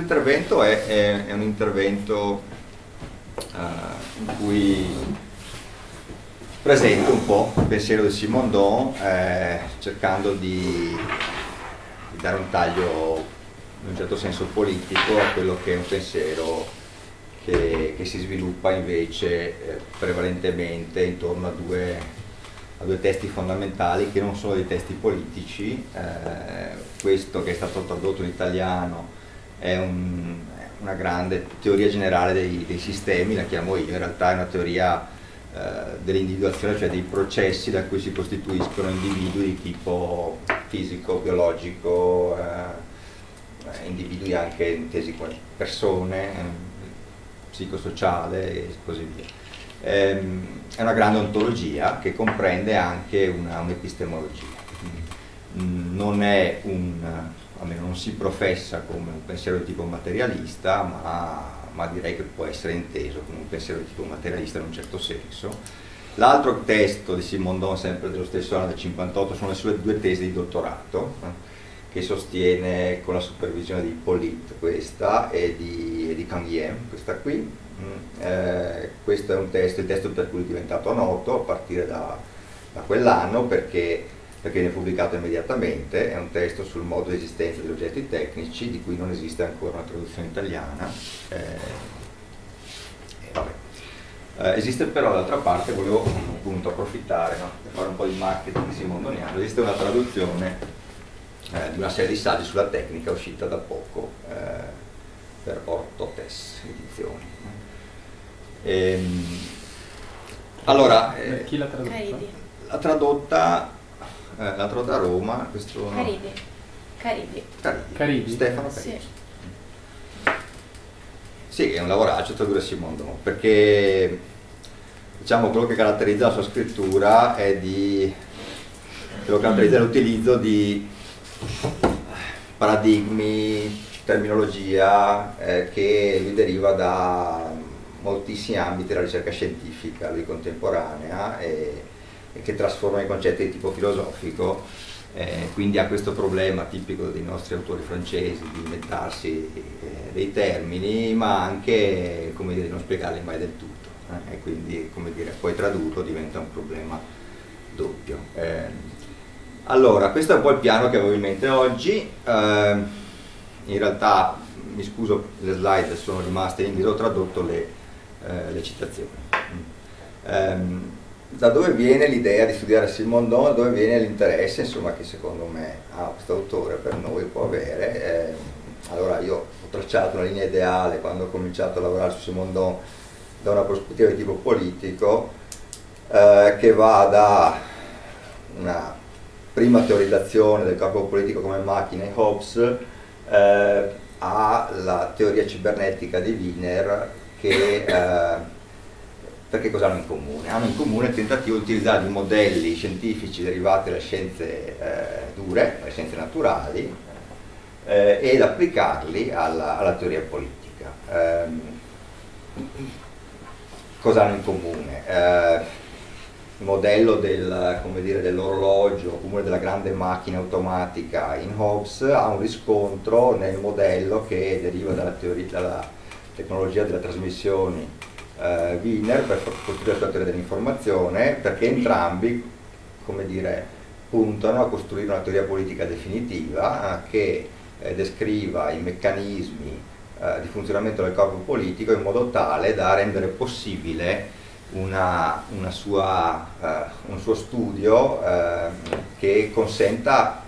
questo intervento è, è, è un intervento uh, in cui presento un po' il pensiero di Simondon eh, cercando di, di, dare un taglio in un certo senso politico a quello che è un pensiero che, che si sviluppa invece eh, prevalentemente intorno a due, a due, testi fondamentali che non sono dei testi politici, eh, questo che è stato tradotto in italiano è un, una grande teoria generale dei, dei sistemi, la chiamo io, in realtà è una teoria eh, dell'individuazione, cioè dei processi da cui si costituiscono individui di tipo fisico, biologico, eh, individui anche intesi come persone, eh, psicosociale e così via. Ehm, è una grande ontologia che comprende anche un'epistemologia. Mm, non è un, almeno non si professa come un pensiero di tipo materialista, ma ma direi che può essere inteso come un pensiero di tipo materialista in un certo senso. L'altro testo di Simondon, sempre dello stesso anno del 58, sono le sue due tesi di dottorato, eh, che sostiene con la supervisione di Hippolyte questa e di, e di Canguien, questa qui. Mm, eh, questo è un testo, il testo per cui è diventato noto a partire da, da quell'anno perché perché viene pubblicato immediatamente, è un testo sul modo di esistenza degli oggetti tecnici di cui non esiste ancora una traduzione italiana. Eh, eh, esiste però d'altra parte, volevo appunto approfittare no, per fare un po' di marketing simondoniano, esiste una traduzione eh, di una serie di saggi sulla tecnica uscita da poco eh, per Ortotes Edizioni. Ehm, allora, chi l'ha tradotta? L'ha tradotta eh, l'ha trovata a Roma, questo... Caribi. Caribi. Caribi. Caribi. Stefano Caribi. Sì. Sì, è un lavoraggio tradurre Simondo, perché diciamo quello che caratterizza la sua scrittura è di che lo caratterizza l'utilizzo di paradigmi, terminologia eh, che lui deriva da moltissimi ambiti della ricerca scientifica, lui contemporanea e che trasforma i concetti di tipo filosofico, eh, quindi ha questo problema tipico dei nostri autori francesi di inventarsi eh, dei termini, ma anche dire, di non spiegarli mai del tutto, eh, e quindi come dire, poi tradurlo diventa un problema doppio. Eh, allora, questo è un po' il piano che avevo in mente oggi, eh, in realtà mi scuso, le slide sono rimaste in inglese, ho tradotto le, eh, le citazioni. Um, da dove viene l'idea di studiare Simondon, da dove viene l'interesse insomma, che secondo me ha questo autore per noi può avere. Eh, allora io ho tracciato una linea ideale quando ho cominciato a lavorare su Simondon da una prospettiva di tipo politico eh, che va da una prima teorizzazione del corpo politico come macchina in Hobbes eh, alla teoria cibernetica di Wiener che eh, perché cosa hanno in comune? Hanno in comune il tentativo di utilizzare modelli scientifici derivati dalle scienze eh, dure, dalle scienze naturali, eh, ed applicarli alla, alla teoria politica. Eh, cosa hanno in comune? Eh, il modello del, dell'orologio, comunque della grande macchina automatica in Hobbes ha un riscontro nel modello che deriva dalla, teoria, dalla tecnologia delle trasmissioni eh, Wiener per costruire la sua teoria dell'informazione perché entrambi come dire, puntano a costruire una teoria politica definitiva eh, che eh, descriva i meccanismi eh, di funzionamento del corpo politico in modo tale da rendere possibile una, una sua, uh, un suo studio uh, che consenta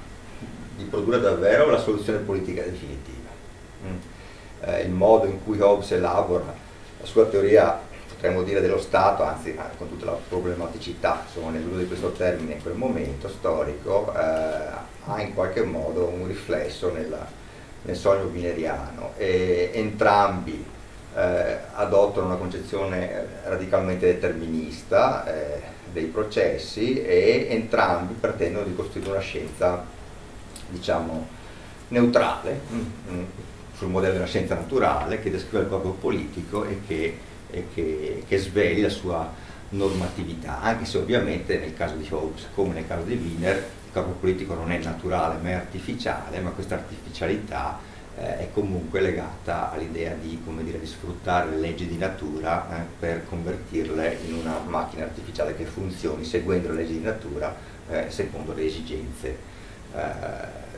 di produrre davvero la soluzione politica definitiva. Mm. Uh, il modo in cui Hobbes elabora la sua teoria, potremmo dire, dello Stato, anzi con tutta la problematicità insomma, nell'uso di questo termine in quel momento storico, eh, ha in qualche modo un riflesso nella, nel sogno vineriano e entrambi eh, adottano una concezione radicalmente determinista eh, dei processi e entrambi pretendono di costruire una scienza diciamo neutrale mm, mm sul modello della scienza naturale che descrive il corpo politico e che, e che, che sveli la sua normatività, anche se ovviamente nel caso di Hobbes, come nel caso di Wiener, il corpo politico non è naturale ma è artificiale, ma questa artificialità eh, è comunque legata all'idea di, dire, di, sfruttare le leggi di natura eh, per convertirle in una macchina artificiale che funzioni seguendo le leggi di natura eh, secondo le esigenze eh,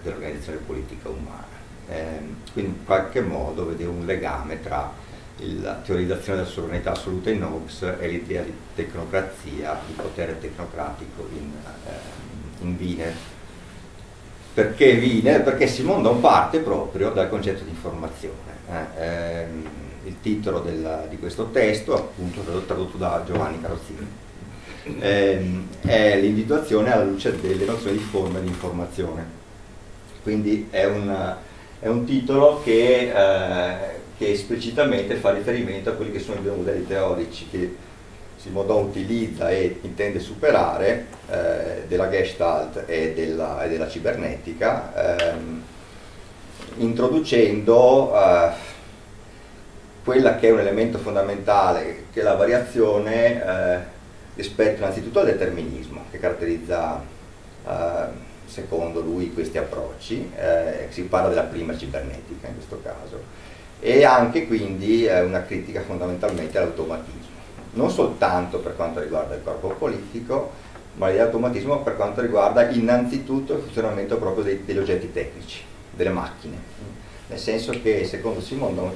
dell'organizzazione politica umana. Ehm, quindi in qualche modo vede un legame tra la teorizzazione della sovranità assoluta in Hobbes e l'idea di tecnocrazia, di potere tecnocratico in, eh, in Wiener. Perché Wiener? Perché Simondon parte proprio dal concetto di informazione. Eh, ehm, il titolo del, di questo testo, appunto tradotto da Giovanni Carozzini, ehm, è l'individuazione alla luce delle nozioni di forma di informazione. Quindi è un, è un titolo che eh, che esplicitamente fa riferimento a quelli che sono i due modelli teorici che Simondon utilizza e intende superare eh, della Gestalt e della, e della cibernetica, ehm, introducendo eh, quella che è un elemento fondamentale, che è la variazione eh, rispetto innanzitutto al determinismo, che caratterizza eh, secondo lui questi approcci, eh, si parla della prima cibernetica in questo caso e anche quindi eh, una critica fondamentalmente all'automatismo, non soltanto per quanto riguarda il corpo politico, ma l'automatismo per quanto riguarda innanzitutto il funzionamento proprio dei, degli oggetti tecnici, delle macchine, nel senso che secondo Simondon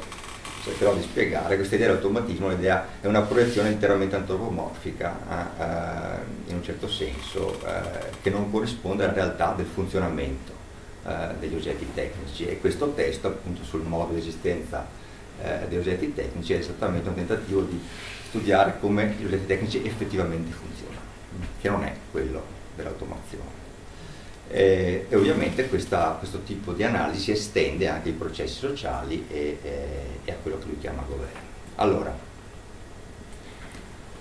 cercherò di spiegare, questa idea dell'automatismo è una proiezione interamente antropomorfica, eh, eh, in un certo senso, eh, che non corrisponde alla realtà del funzionamento degli oggetti tecnici e questo testo appunto sul modo di esistenza eh, degli oggetti tecnici è esattamente un tentativo di studiare come gli oggetti tecnici effettivamente funzionano, che non è quello dell'automazione. E, e, ovviamente questa, questo tipo di analisi si estende anche ai processi sociali e, e, e a quello che lui chiama governo. Allora,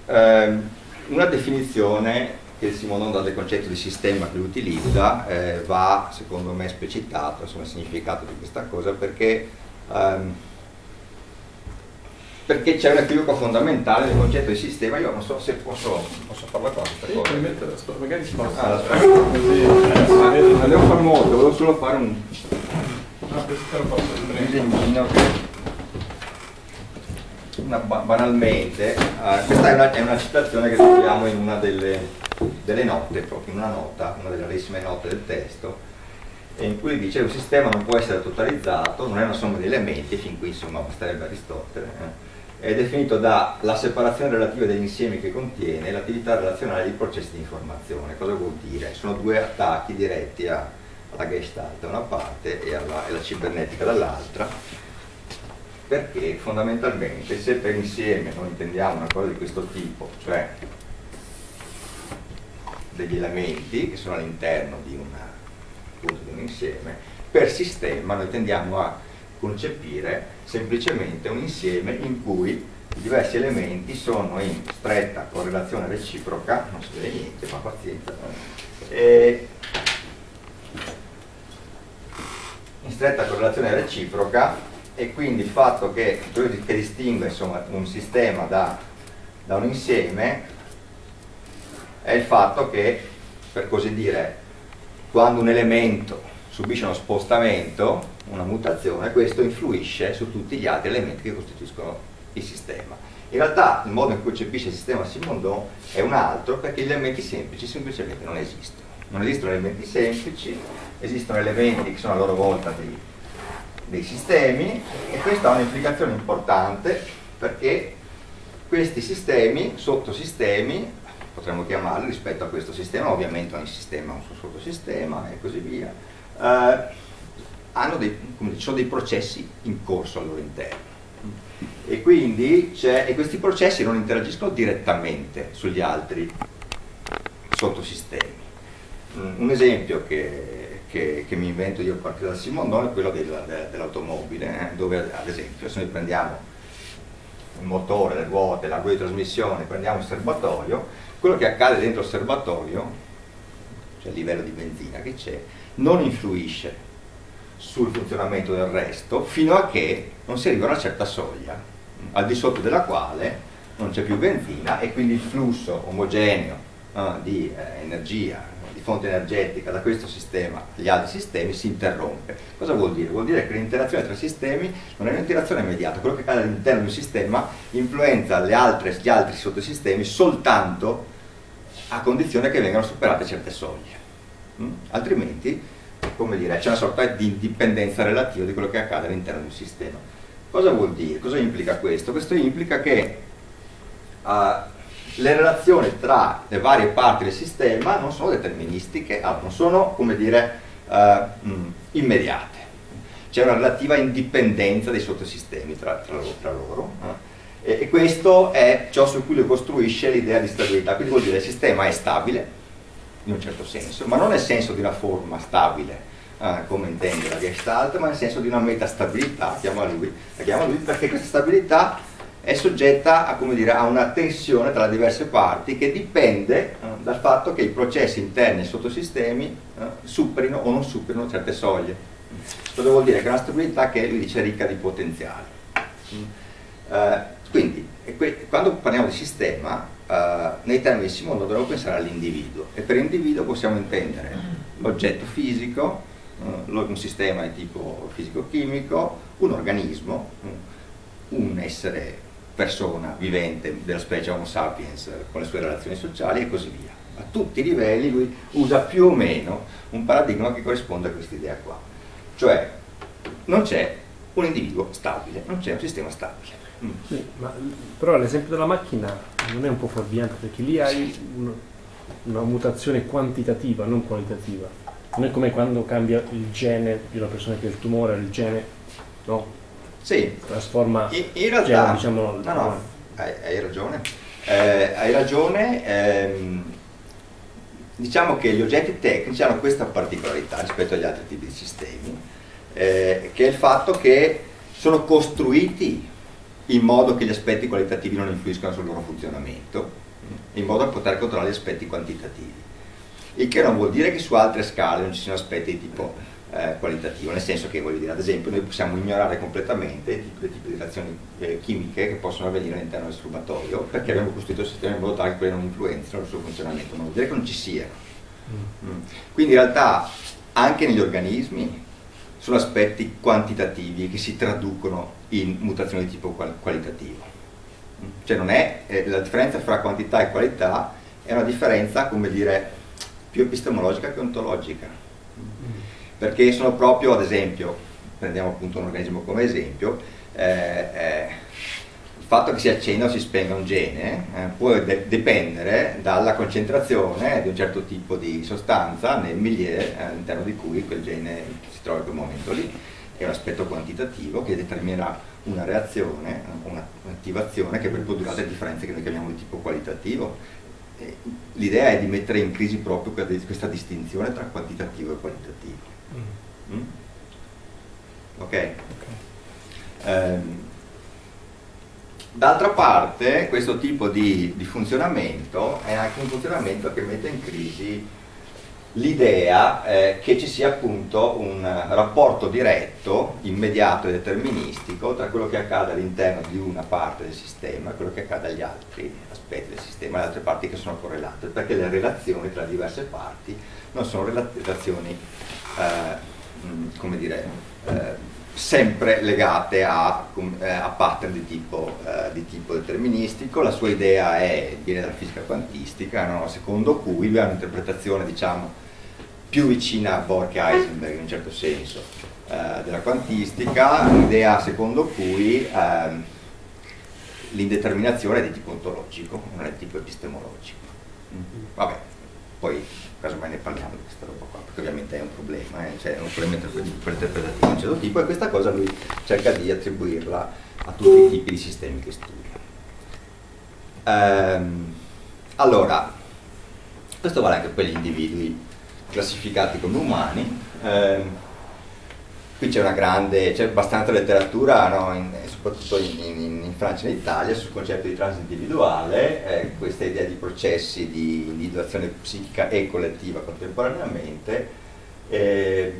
ehm, una definizione che Simonon del concetto di sistema che lui utilizza eh, va secondo me esplicitato insomma, il significato di questa cosa perché, um, perché c'è un equivoco fondamentale del concetto di sistema. Io non so se posso, posso farla qua questa cosa magari sposta ah, così ma devo fare molto volevo solo fare un ah, un disegnino che una, banalmente, uh, questa è una, è una, citazione che troviamo in una delle, delle note, proprio in una nota, una delle rarissime note del testo, in cui dice che un sistema non può essere totalizzato, non è una somma di elementi, fin qui insomma basterebbe Aristotele, eh, è definito dalla separazione relativa degli insiemi che contiene l'attività relazionale dei processi di informazione. Cosa vuol dire? Sono due attacchi diretti a, alla gestalt da una parte e alla, alla cibernetica dall'altra, perché fondamentalmente se per insieme noi intendiamo una cosa di questo tipo, cioè degli elementi che sono all'interno di, di, un insieme, per sistema noi tendiamo a concepire semplicemente un insieme in cui i diversi elementi sono in stretta correlazione reciproca, non si vede niente, ma pazienza, e in stretta correlazione reciproca e quindi il fatto che, che distingue insomma, un sistema da, da un insieme è il fatto che, per così dire, quando un elemento subisce uno spostamento, una mutazione, questo influisce su tutti gli altri elementi che costituiscono il sistema. In realtà il modo in cui concepisce il sistema Simondon è un altro perché gli elementi semplici semplicemente non esistono. Non esistono elementi semplici, esistono elementi che sono a loro volta dei, dei sistemi e questa ha un'implicazione importante perché questi sistemi, sottosistemi, potremmo chiamarli rispetto a questo sistema, ovviamente ogni sistema ha un suo sottosistema e così via, eh, hanno dei, sono dei processi in corso al loro interno. E quindi e questi processi non interagiscono direttamente sugli altri sottosistemi. Mm, un esempio che, che, che, mi invento io a partire da Simondon è quello del, dell'automobile, eh, dove ad esempio se noi prendiamo il motore, le ruote, la guida di trasmissione, prendiamo il serbatoio, quello che accade dentro il serbatoio, cioè il livello di benzina che c'è, non influisce sul funzionamento del resto fino a che non si arriva a una certa soglia, al di sotto della quale non c'è più benzina e quindi il flusso omogeneo di eh, energia, di fonte energetica da questo sistema agli altri sistemi si interrompe. Cosa vuol dire? Vuol dire che l'interazione tra sistemi non è un'interazione immediata, quello che accade all'interno di un sistema influenza altre, gli altri sottosistemi soltanto a condizione che vengano superate certe soglie. Mm? Altrimenti, come dire, c'è una sorta di indipendenza relativa di quello che accade all'interno di un sistema. Cosa vuol dire? Cosa implica questo? Questo implica che uh, le relazioni tra le varie parti del sistema non sono deterministiche, ah, non sono, come dire, uh, mh, immediate. C'è una relativa indipendenza dei sottosistemi tra, tra loro. Tra loro eh? e, e, questo è ciò su cui lo costruisce l'idea di stabilità. Quindi vuol dire che il sistema è stabile, in un certo senso, ma non nel senso di una forma stabile, eh, come intende la Gestalt, ma nel senso di una metastabilità, chiama lui, la chiama lui perché questa stabilità è soggetta a, dire, a, una tensione tra le diverse parti che dipende eh, dal fatto che i processi interni e sottosistemi eh, superino o non superino certe soglie. Cosa vuol dire? Che è una stabilità che lui dice ricca di potenziali. Eh, quindi, quando parliamo di sistema, eh, nei termini di Simone dobbiamo pensare all'individuo e per individuo possiamo intendere l'oggetto fisico, eh, un sistema di tipo fisico-chimico, un organismo, un essere persona vivente della specie Homo sapiens con le sue relazioni sociali e così via. A tutti i livelli lui usa più o meno un paradigma che corrisponde a questa idea qua. Cioè non c'è un individuo stabile, non c'è un sistema stabile. Mm. Sì, ma, però l'esempio della macchina non è un po' fuorviante perché lì hai una, una mutazione quantitativa, non qualitativa. Non è come quando cambia il gene di una persona che ha il tumore, il gene no, sì. Trasforma in, in realtà, genere, diciamo, no, no, hai, hai ragione. Eh, hai ragione. Ehm, diciamo che gli oggetti tecnici hanno questa particolarità rispetto agli altri tipi di sistemi, eh, che è il fatto che sono costruiti in modo che gli aspetti qualitativi non influiscano sul loro funzionamento, in modo da poter controllare gli aspetti quantitativi. Il che non vuol dire che su altre scale non ci siano aspetti di tipo eh, qualitativo, nel senso che voglio dire, ad esempio noi possiamo ignorare completamente le tipi di reazioni eh, chimiche che possono avvenire all'interno del strubatoio perché abbiamo costruito il sistema in modo tale che quelle non influenzino il suo funzionamento, non vuol dire che non ci siano. Mm. mm. Quindi in realtà anche negli organismi sono aspetti quantitativi che si traducono in mutazioni di tipo qual qualitativo. Mm. Cioè non è, eh, la differenza fra quantità e qualità è una differenza, come dire, più epistemologica che ontologica perché sono proprio, ad esempio, prendiamo appunto un organismo come esempio, eh, eh, il fatto che si accenda o si spenga un gene eh, può de dipendere dalla concentrazione di un certo tipo di sostanza nel milieu eh, all'interno di cui quel gene si trova in quel momento lì. È un aspetto quantitativo che determinerà una reazione, un'attivazione che poi produrrà delle differenze che noi chiamiamo di tipo qualitativo. L'idea è di mettere in crisi proprio questa distinzione tra quantitativo e qualitativo. Mm? Ok? okay. Um, D'altra parte questo tipo di, di, funzionamento è anche un funzionamento che mette in crisi l'idea eh, che ci sia appunto un rapporto diretto, immediato e deterministico tra quello che accade all'interno di una parte del sistema e quello che accade agli altri aspetti del sistema, le altre parti che sono correlate, perché le relazioni tra diverse parti non sono relazioni eh, Mm, come dire, eh, sempre legate a, eh, a pattern di tipo, eh, di tipo, deterministico. La sua idea è, viene dalla fisica quantistica, no? secondo cui lui ha un'interpretazione diciamo, più vicina a Bohr che a Heisenberg in un certo senso eh, della quantistica, un'idea secondo cui ehm, l'indeterminazione è di tipo ontologico, non è di tipo epistemologico. Mm. Vabbè, poi casomai ne parliamo di questa roba qua, perché ovviamente è un problema, eh? cioè è un problema interpretativo di un certo tipo e questa cosa lui cerca di attribuirla a tutti i tipi di sistemi che studia. Ehm, allora, questo vale anche per gli individui classificati come umani. Ehm, qui c'è una grande, c'è abbastanza letteratura, no, in, soprattutto in, in, in, Francia e in Italia, sul concetto di transindividuale, eh, questa idea di processi di individuazione psichica e collettiva contemporaneamente. Eh,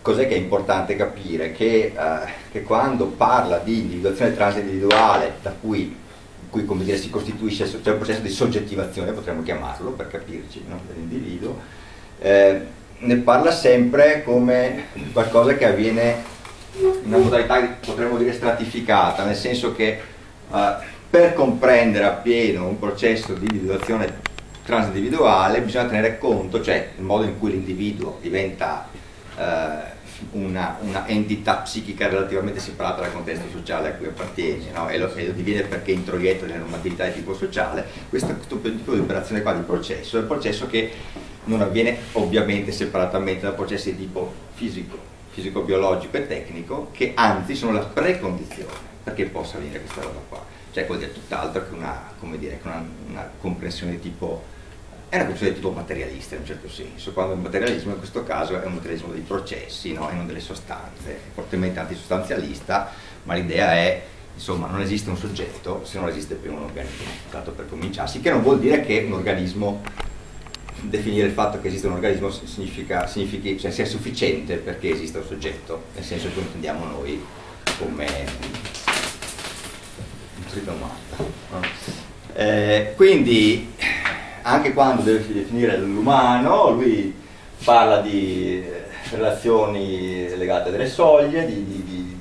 cos'è che è importante capire? Che, eh, che, quando parla di individuazione transindividuale, da cui cui come dire, si costituisce, cioè processo di soggettivazione, potremmo chiamarlo, per capirci, no? dell'individuo, eh, ne parla sempre come qualcosa che avviene una modalità, potremmo dire, stratificata, nel senso che eh, per comprendere appieno un processo di individuazione transindividuale bisogna tenere conto, cioè il modo in cui l'individuo diventa eh, una, una, entità psichica relativamente separata dal contesto sociale a cui appartiene no? e, lo, e, lo, diviene perché introietta nelle normatività di tipo sociale, questo, questo tipo di operazione qua di processo è un processo che non avviene ovviamente separatamente da processi di tipo fisico, fisico-biologico e tecnico, che anzi sono la precondizione perché possa avvenire questa roba qua. Cioè vuol dire tutt'altro che una, dire, una, una comprensione di tipo è una questione di tipo materialista in un certo senso, quando il materialismo in questo caso è un materialismo dei processi no? e non delle sostanze, è fortemente antisostanzialista, ma l'idea è, insomma, non esiste un soggetto se non esiste prima un organismo, tanto per cominciarsi, che non vuol dire che un organismo, definire il fatto che esiste un organismo significa, significhi, cioè sia sufficiente perché esista un soggetto, nel senso che intendiamo noi come un tridomata. No? Eh, quindi anche quando deve definire l'umano, lui parla di eh, relazioni legate a delle soglie, di, di, di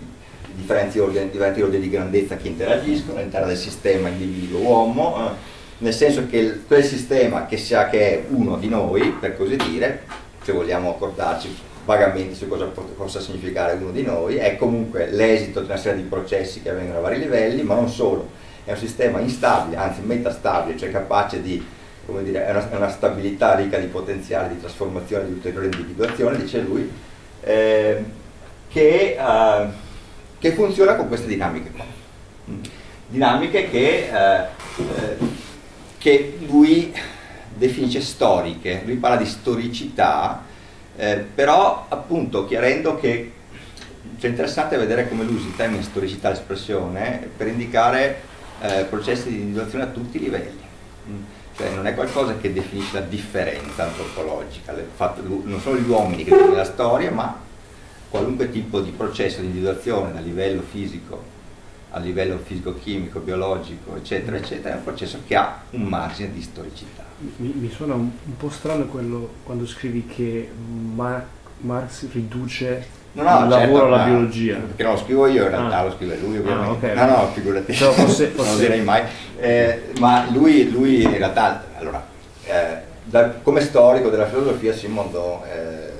differenti, ordini, di grandezza che interagiscono all'interno del sistema individuo-uomo, eh, nel senso che quel sistema che, sia, che è uno di noi, per così dire, se vogliamo accordarci vagamente su cosa possa significare uno di noi, è comunque l'esito di una serie di processi che avvengono a vari livelli, ma non solo, è un sistema instabile, anzi metastabile, cioè capace di come dire, è una, è una, stabilità ricca di potenziale di trasformazione, di ulteriore individuazione, dice lui, eh, che, uh, che, funziona con queste dinamiche. Mm. Dinamiche che, uh, eh, che, lui definisce storiche, lui parla di storicità, eh, però appunto chiarendo che cioè, è interessante vedere come lui usa il termine storicità l'espressione per indicare eh, processi di individuazione a tutti i livelli. Mm cioè non è qualcosa che definisce la differenza antropologica, non sono gli uomini che fanno la storia, ma qualunque tipo di processo di individuazione a livello fisico, a livello fisico-chimico, biologico, eccetera, eccetera, è un processo che ha un margine di storicità. Mi, mi suona un, un, po' strano quello quando scrivi che Ma, Marx riduce No, no, il certo, lavoro alla biologia. Perché non lo scrivo io, in realtà ah. lo scrive lui ovviamente. Ah, okay. No, no, figurati, so, forse, forse... non lo direi mai. Eh, ma lui, lui, in realtà, allora, eh, da, come storico della filosofia Simondon, eh,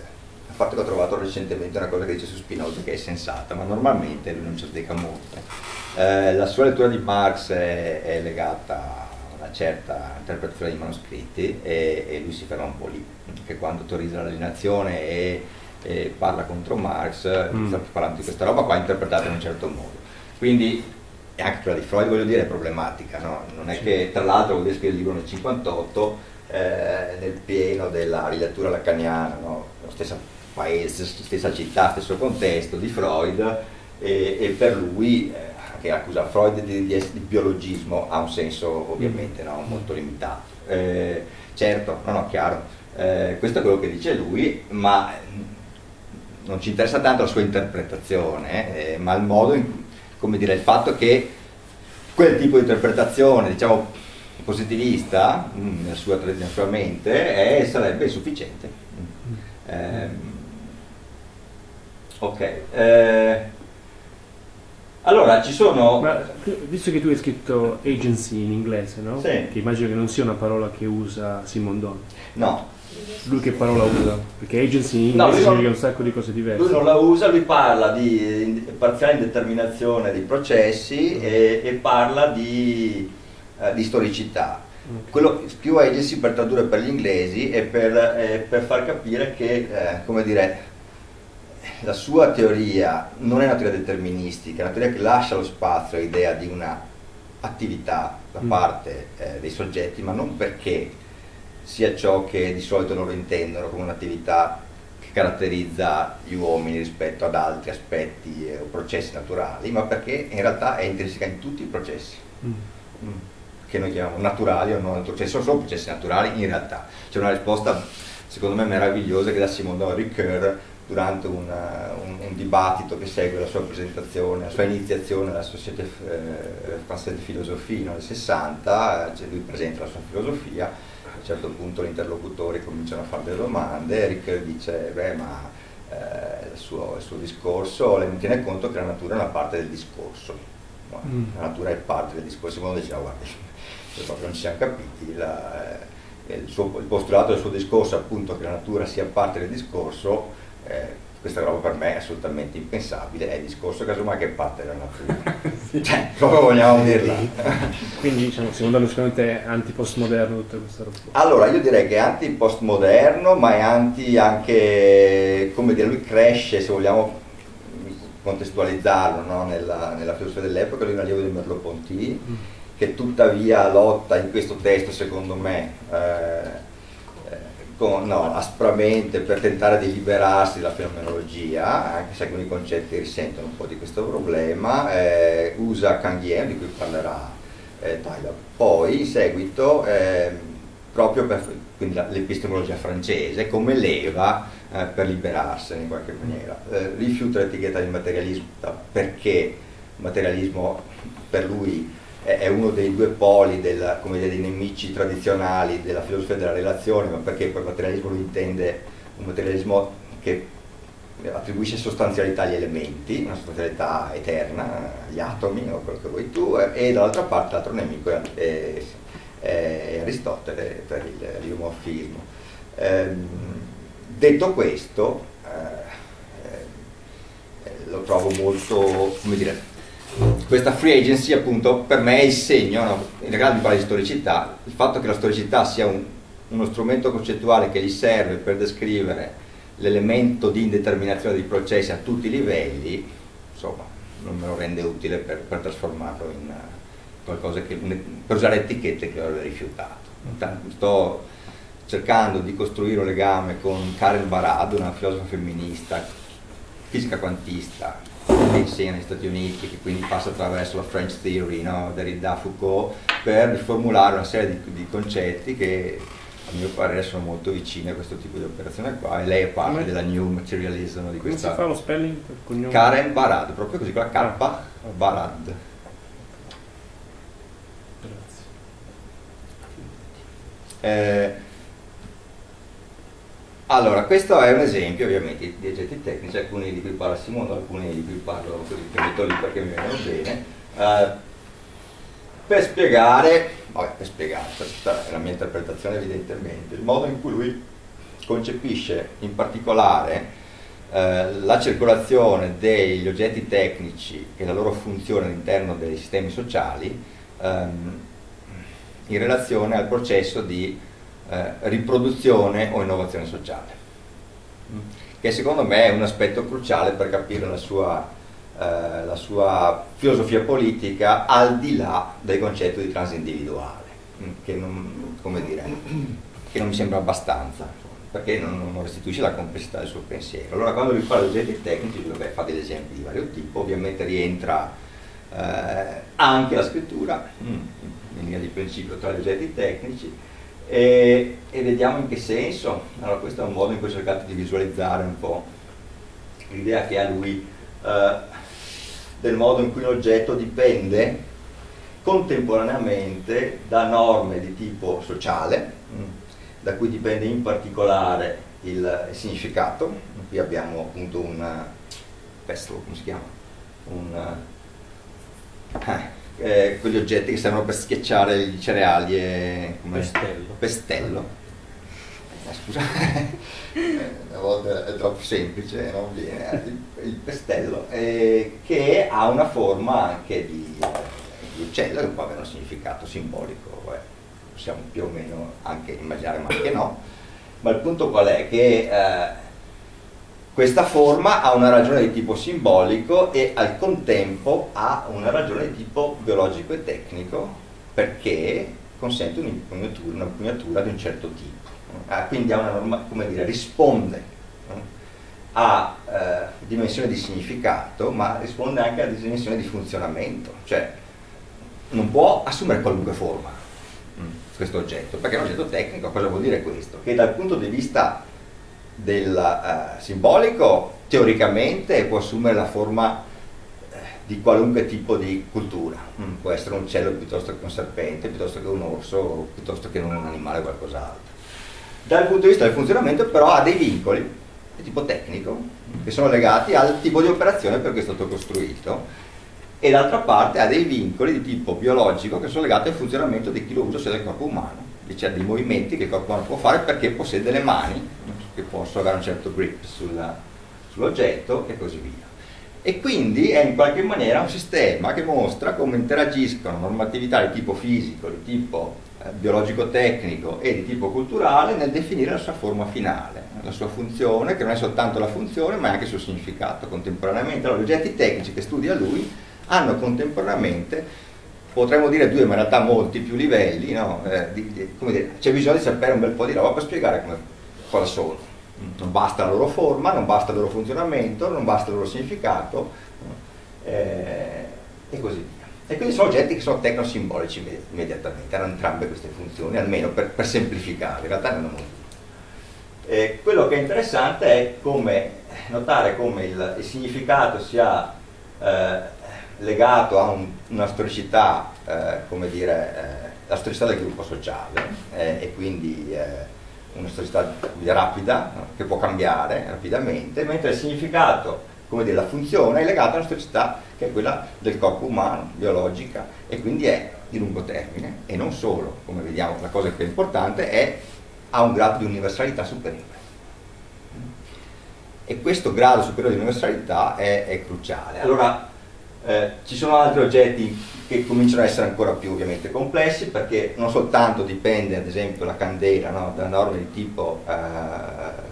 a parte che ho trovato recentemente una cosa che dice su Spinoza che è sensata, ma normalmente lui non ci azzeca molto. Eh, la sua lettura di Marx è, è legata a una certa interpretazione dei manoscritti e, e lui si ferma un po' lì, che quando autorizza l'alienazione e e parla contro Marx, mm. sta parlando di questa roba qua interpretata in un certo modo. Quindi e anche quella di Freud voglio dire è problematica, no? non è che tra l'altro vuol dire che il libro nel 58 eh, nel pieno della rilettura lacaniana, no? lo stesso paese, stessa città, stesso contesto di Freud e, e per lui eh, che accusa Freud di, di, di, biologismo ha un senso ovviamente no? molto limitato. Eh, certo, no, no, chiaro, eh, questo è quello che dice lui, ma non ci interessa tanto la sua interpretazione, eh, ma il modo, in, come dire, il fatto che quel tipo di interpretazione, diciamo, positivista mh, nella, sua, nella, sua, mente è, sarebbe sufficiente. Mm. Eh, ok. Allora, ci sono... Ma, visto che tu hai scritto agency in inglese, no? Sì. Che immagino che non sia una parola che usa Simon Don. No, lui che parola usa? Perché agency in no, inglese significa un sacco di cose diverse. Lui non la usa, lui parla di parziale indeterminazione dei processi mm. e, e, parla di, eh, di storicità. Okay. Quello, più agency per tradurre per gli inglesi e per, eh, per far capire che, eh, come dire, la sua teoria non è una teoria deterministica, è una teoria che lascia lo spazio all'idea di una attività da mm. parte eh, dei soggetti, ma non perché sia ciò che di solito loro intendono come un'attività che caratterizza gli uomini rispetto ad altri aspetti eh, o processi naturali, ma perché in realtà è intrinseca in tutti i processi. Mm. Mm. che noi chiamiamo naturali o non naturali, cioè sono solo processi naturali in realtà. C'è una risposta secondo me meravigliosa che da Simon Ricoeur durante una, un, un, dibattito che segue la sua presentazione, la sua iniziazione alla Société eh, Française de Philosophie nel 60, cioè lui presenta la sua filosofia, a un certo punto gli interlocutori cominciano a fare delle domande, Eric dice, beh ma eh, il, suo, il, suo, discorso le tiene conto che la natura è una parte del discorso, no? mm. la natura è parte del discorso, quando diceva guarda, proprio non ci siamo capiti, la, eh, il, suo, il postulato del suo discorso appunto che la natura sia parte del discorso eh, questa roba per me è assolutamente impensabile, è il discorso casomai che parte dalla natura. cioè, come vogliamo dirla? Quindi diciamo, secondo me sicuramente è anti-postmoderno tutta questa roba. Allora, io direi che è anti-postmoderno, ma è anti anche, come dire, lui cresce, se vogliamo contestualizzarlo no? nella, nella, filosofia dell'epoca, lui è un allievo di Merleau-Ponty, mm. che tuttavia lotta in questo testo, secondo me, eh, con, no, aspramente per tentare di liberarsi dalla fenomenologia, anche se alcuni concetti risentono un po' di questo problema, eh, usa Canguien, di cui parlerà eh, Tyler. Poi, in seguito, eh, proprio per l'epistemologia francese, come leva eh, per liberarsene in qualche maniera. Eh, rifiuta l'etichetta di materialismo perché il materialismo per lui è uno dei due poli del, dire, dei nemici tradizionali della filosofia della relazione, ma perché poi il materialismo lo intende un materialismo che attribuisce sostanzialità agli elementi, una sostanzialità eterna, agli atomi o quello che vuoi tu, e dall'altra parte l'altro nemico è, è, è Aristotele per il riomorfismo. Ehm, detto questo, eh, eh, lo trovo molto, come dire, questa free agency appunto per me è il segno, no? in realtà mi parla di storicità, il fatto che la storicità sia un, uno strumento concettuale che gli serve per descrivere l'elemento di indeterminazione dei processi a tutti i livelli, insomma, non me lo rende utile per, per trasformarlo in qualcosa che, per usare etichette che ho rifiutato. sto cercando di costruire un legame con Karen Barad, una filosofa femminista, fisica quantista, che insegna negli Stati Uniti, che quindi passa attraverso la French Theory, no? Derrida, Foucault, per riformulare una serie di, di, concetti che a mio parere sono molto vicini a questo tipo di operazione qua e lei è parte Come? della New Materialism di questa... Come si fa lo spelling? Cognome? Karen Barad, proprio così, con la K, ah. Barad. Grazie. Eh, allora, questo è un esempio ovviamente di oggetti tecnici, alcuni di cui parla Simone, alcuni di cui parlo così che metto lì perché mi vengono bene, eh, per spiegare, vabbè, per spiegare, questa è la mia interpretazione evidentemente, il modo in cui lui concepisce in particolare eh, la circolazione degli oggetti tecnici e la loro funzione all'interno dei sistemi sociali ehm, in relazione al processo di eh, riproduzione o innovazione sociale, che secondo me è un aspetto cruciale per capire la sua, eh, la sua filosofia politica al di là del concetto di transindividuale, che non, dire, che non mi sembra abbastanza perché non, non, restituisce la complessità del suo pensiero. Allora quando lui parla di oggetti tecnici, vabbè, fa degli esempi di vario tipo, ovviamente rientra eh, anche la scrittura, in linea di principio tra gli oggetti tecnici, e, e, vediamo in che senso. Allora questo è un modo in cui ho cercato di visualizzare un po' l'idea che ha lui eh, del modo in cui l'oggetto dipende contemporaneamente da norme di tipo sociale, mm, da cui dipende in particolare il, il significato. Qui abbiamo appunto un pesto, come si chiama? Un, eh, eh, quegli oggetti che servono per schiacciare i cereali e come pestello. pestello. Eh, scusa, eh, a volte è troppo semplice, non viene eh, il, il pestello, eh, che ha una forma anche di, di, uccello che può avere un significato simbolico, eh, possiamo più o meno anche immaginare, ma anche no. Ma il punto qual è? Che questa forma ha una ragione di tipo simbolico e al contempo ha una ragione di tipo biologico e tecnico perché consente un'impugnatura, un'impugnatura di un certo tipo. Ah, quindi norma, dire, risponde a eh, dimensione di significato, ma risponde anche a dimensione di funzionamento, cioè non può assumere qualunque forma questo oggetto, perché è un oggetto tecnico, cosa vuol dire questo? Che dal punto di vista del eh, simbolico teoricamente può assumere la forma eh, di qualunque tipo di cultura, mm, può essere un uccello piuttosto che un serpente, piuttosto che un orso, piuttosto che un animale o qualcos'altro. Dal punto di vista del funzionamento però ha dei vincoli di tipo tecnico che sono legati al tipo di operazione per cui è stato costruito e d'altra parte ha dei vincoli di tipo biologico che sono legati al funzionamento di chi lo usa, sia del corpo umano. C'è dei movimenti che il corpo umano può fare perché possiede le mani che possono avere un certo grip sull'oggetto e così via. E quindi è in qualche maniera un sistema che mostra come interagiscono normatività di tipo fisico, di tipo eh, biologico-tecnico e di tipo culturale nel definire la sua forma finale, la sua funzione, che non è soltanto la funzione ma è anche il suo significato contemporaneamente. Allora, gli oggetti tecnici che studia lui hanno contemporaneamente, potremmo dire due, ma in realtà molti più livelli, no? eh, c'è bisogno di sapere un bel po' di roba per spiegare come, cosa sono. Non basta la loro forma, non basta il loro funzionamento, non basta il loro significato eh, e così via. E quindi sono oggetti che sono tecnosimbolici immediatamente, hanno entrambe queste funzioni, almeno per, per semplificare, in realtà ne hanno molti. Eh, quello che è interessante è come notare come il, il significato sia eh, legato a un, una storicità, eh, come dire, eh, la storicità del gruppo sociale eh, e quindi eh, una storicità rapida che può cambiare rapidamente, mentre il significato, come dire, la funzione è legata a una storicità che è quella del corpo umano, biologica e quindi è di lungo termine e non solo, come vediamo la cosa più importante è ha un grado di universalità superiore. E questo grado superiore di universalità è, è cruciale. Allora, eh, ci sono altri oggetti che cominciano ad essere ancora più ovviamente complessi perché non soltanto dipende ad esempio la candela no, da norme di tipo eh,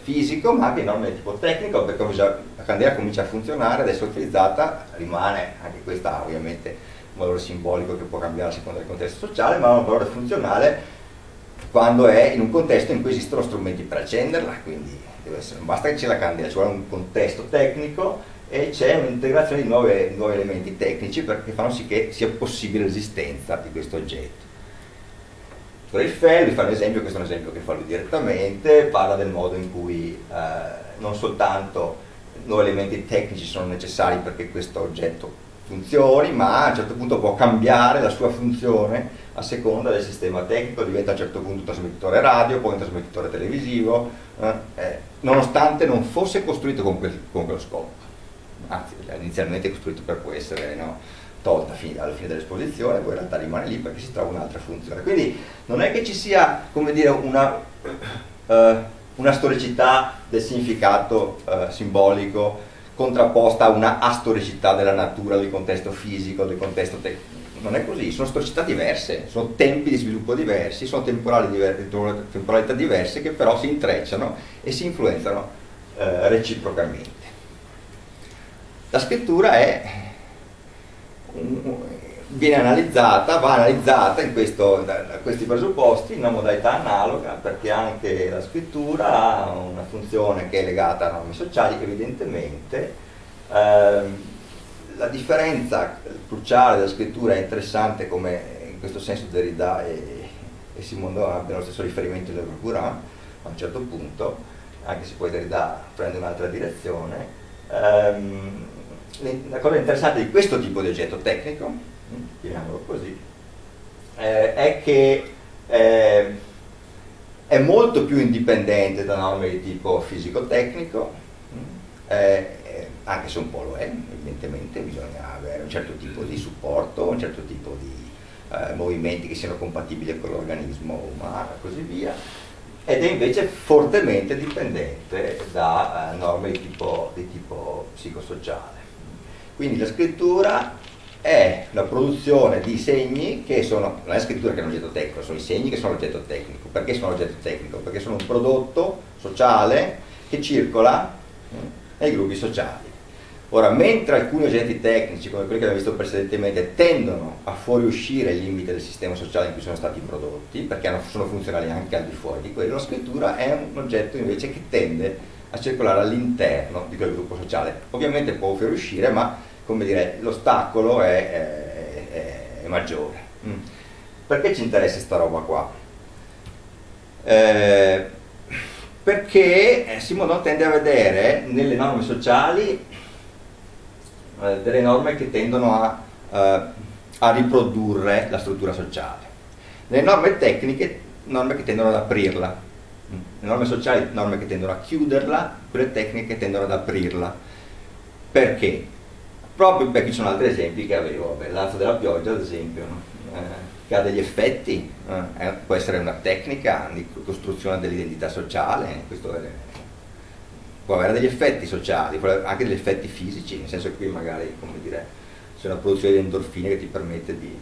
fisico ma anche norme di tipo tecnico perché la candela comincia a funzionare, ad essere utilizzata, rimane anche questa ovviamente un valore simbolico che può cambiare a seconda del contesto sociale ma ha un valore funzionale quando è in un contesto in cui esistono strumenti per accenderla, quindi essere, basta che c'è la candela, ci vuole un contesto tecnico e c'è un'integrazione di nuovi elementi tecnici perché fanno sì che sia possibile l'esistenza di questo oggetto. Vi fa un esempio, questo è un esempio che fa lui direttamente, parla del modo in cui eh, non soltanto nuovi elementi tecnici sono necessari perché questo oggetto funzioni, ma a un certo punto può cambiare la sua funzione a seconda del sistema tecnico, diventa a un certo punto un trasmettitore radio, poi un trasmettitore televisivo, eh, eh, nonostante non fosse costruito con, quel, con quello scopo anzi inizialmente costruito per poi essere no, tolta alla fine dell'esposizione, poi in realtà rimane lì perché si trova un'altra funzione. Quindi non è che ci sia dire, una, uh, una storicità del significato uh, simbolico contrapposta a una astoricità della natura, del contesto fisico, del contesto tecnico. Non è così, sono storicità diverse, sono tempi di sviluppo diversi, sono temporalità diverse che però si intrecciano e si influenzano eh, reciprocamente. La scrittura è, viene analizzata, va analizzata in questo, da, questi presupposti in una modalità analoga perché anche la scrittura ha una funzione che è legata a norme sociali evidentemente. Ehm, la differenza cruciale della scrittura è interessante come in questo senso Derrida e, e Simondon abbiano lo stesso riferimento del Procurant a un certo punto, anche se poi Derrida prende un'altra direzione. Um, la cosa interessante di questo tipo di oggetto tecnico, chiamiamolo così, eh, è che eh, è molto più indipendente da norme di tipo fisico-tecnico, eh, eh, anche se un po' lo è, evidentemente bisogna avere un certo tipo di supporto, un certo tipo di eh, movimenti che siano compatibili con l'organismo umano e così via, ed è invece fortemente dipendente da eh, norme di tipo, di tipo psicosociale. Quindi la scrittura è la produzione di segni che sono, non è scrittura che è un oggetto tecnico, sono i segni che sono l'oggetto tecnico. Perché sono l'oggetto tecnico? Perché sono un prodotto sociale che circola mm, nei gruppi sociali. Ora, mentre alcuni oggetti tecnici, come quelli che abbiamo visto precedentemente, tendono a fuoriuscire il limite del sistema sociale in cui sono stati prodotti, perché sono funzionali anche al di fuori di quello, la scrittura è un oggetto invece che tende a circolare all'interno di quel gruppo sociale. Ovviamente può fuoriuscire, ma dire, l'ostacolo è, è, è, maggiore. Mm. Perché ci interessa questa roba qua? Eh, perché eh, Simondon tende a vedere nelle norme sociali eh, delle norme che tendono a, eh, a, riprodurre la struttura sociale. Le norme tecniche, norme che tendono ad aprirla. Le norme sociali, norme che tendono a chiuderla, quelle tecniche tendono ad aprirla. Perché? Proprio perché ci sono altri esempi che avevo, l'alzo della pioggia ad esempio, no? eh, che ha degli effetti, eh, può essere una tecnica di costruzione dell'identità sociale, può avere degli effetti sociali, anche degli effetti fisici, nel senso che qui magari, come dire, c'è una produzione di endorfine che ti permette di,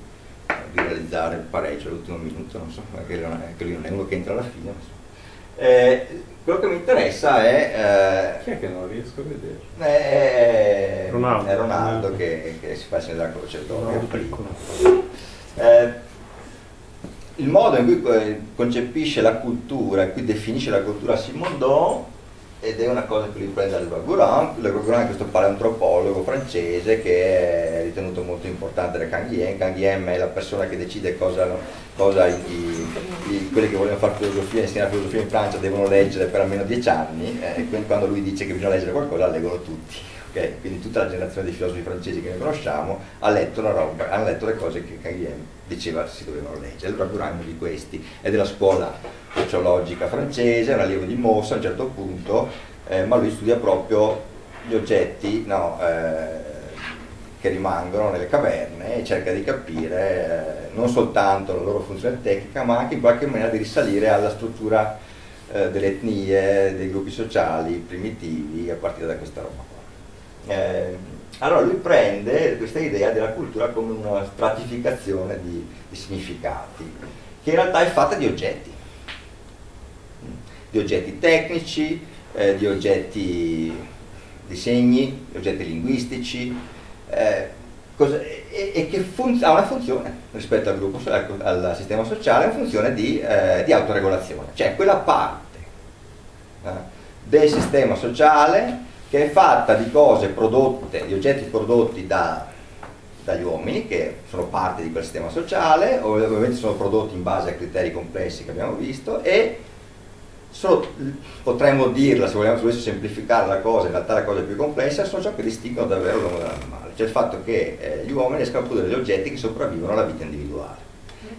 di realizzare pareggio all'ultimo minuto, non so, che lui non è uno che entra alla fine. Eh, quello che mi interessa è... Eh, Chi è che non riesco a vedere? È, Ronaldo, è Ronaldo che, che, si fa scendere la croce d'oro. Eh, il modo in cui eh, concepisce la cultura, in cui definisce la cultura Simondon ed è una cosa che lui prende da Le Gauguin, Le Gauguin è questo paleantropologo francese che è ritenuto molto importante da Canguien, Canguien è la persona che decide cosa, cosa i, i, quelli che vogliono fare filosofia, insegnare filosofia in Francia devono leggere per almeno dieci anni eh, e quindi quando lui dice che bisogna leggere qualcosa leggono tutti. Okay? Quindi tutta la generazione di filosofi francesi che noi conosciamo ha letto, roba, hanno letto le cose che Canguien diceva si dovevano leggere. Allora uno di questi, è della scuola sociologica francese, è un allievo di Mossa a un certo punto, eh, ma lui studia proprio gli oggetti no, eh, che rimangono nelle caverne e cerca di capire eh, non soltanto la loro funzione tecnica, ma anche in qualche maniera di risalire alla struttura eh, delle etnie, dei gruppi sociali primitivi a partire da questa roba. Eh, allora lui prende questa idea della cultura come una stratificazione di, di significati, che in realtà è fatta di oggetti. Di oggetti tecnici, eh, di oggetti di segni, di oggetti linguistici, eh, cosa, e, e, che ha una funzione rispetto al gruppo, al sistema sociale, una funzione di, eh, di autoregolazione, cioè quella parte eh, del sistema sociale che è fatta di cose prodotte, di oggetti prodotti da, dagli uomini che sono parte di quel sistema sociale, ovviamente sono prodotti in base a criteri complessi che abbiamo visto e sono, potremmo dirla, se vogliamo se semplificare la cosa, in realtà la cosa più complessa, sono ciò che distinguono davvero l'uomo dall'animale, cioè il fatto che eh, gli uomini riescono a produrre degli oggetti che sopravvivono alla vita individuale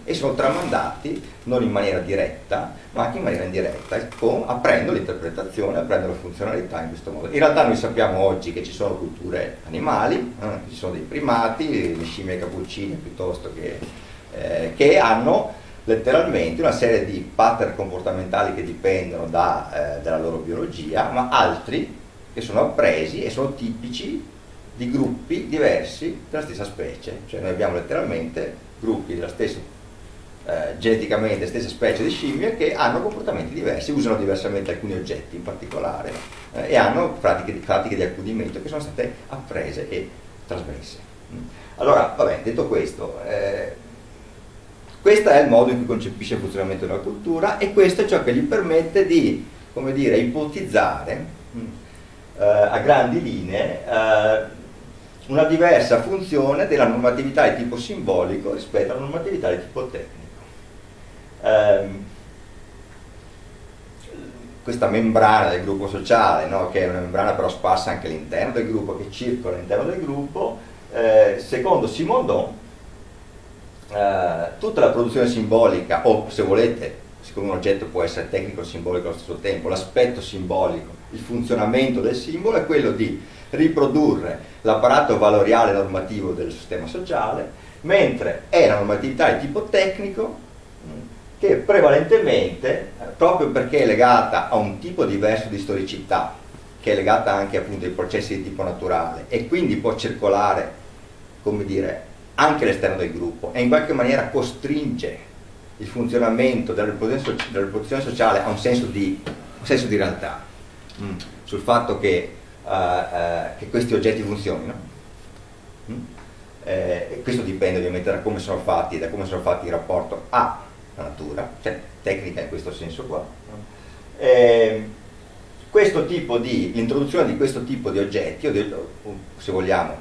e sono tramandati non in maniera diretta, ma anche in maniera indiretta, con, aprendo l'interpretazione, aprendo la funzionalità in questo modo. In realtà noi sappiamo oggi che ci sono culture animali, eh, ci sono dei primati, le scimmie cappuccine piuttosto che, eh, che hanno letteralmente una serie di pattern comportamentali che dipendono da, eh, dalla loro biologia, ma altri che sono appresi e sono tipici di gruppi diversi della stessa specie. Cioè noi abbiamo letteralmente gruppi della stessa, eh, geneticamente stessa specie di scimmie che hanno comportamenti diversi, usano diversamente alcuni oggetti in particolare eh, e hanno pratiche, pratiche, di accudimento che sono state apprese e trasmesse. Mm. Allora, vabbè, detto questo, eh, questo è il modo in cui concepisce il funzionamento della cultura e questo è ciò che gli permette di, come dire, ipotizzare mm, eh, a grandi linee eh, una diversa funzione della normatività di tipo simbolico rispetto alla normatività di tipo tecnico. Eh, questa membrana del gruppo sociale, no, che è una membrana però sparsa anche all'interno del gruppo, che circola all'interno del gruppo, eh, secondo Simondon eh, tutta la produzione simbolica, o se volete, siccome un oggetto può essere tecnico e simbolico allo stesso tempo, l'aspetto simbolico, il funzionamento del simbolo è quello di riprodurre l'apparato valoriale normativo del sistema sociale, mentre è la normatività di tipo tecnico che prevalentemente, eh, proprio perché è legata a un tipo diverso di storicità, che è legata anche appunto ai processi di tipo naturale e quindi può circolare, come dire, anche all'esterno del gruppo e in qualche maniera costringe il funzionamento della riproduzione, della riproduzione sociale a un senso di, un senso di realtà, mm. sul fatto che, uh, uh, che, questi oggetti funzionino. Mm. Eh, questo dipende ovviamente da come sono fatti, da come sono fatti in rapporto alla natura, cioè tecnica in questo senso qua. Eh, questo tipo di, l'introduzione di questo tipo di oggetti, o se vogliamo,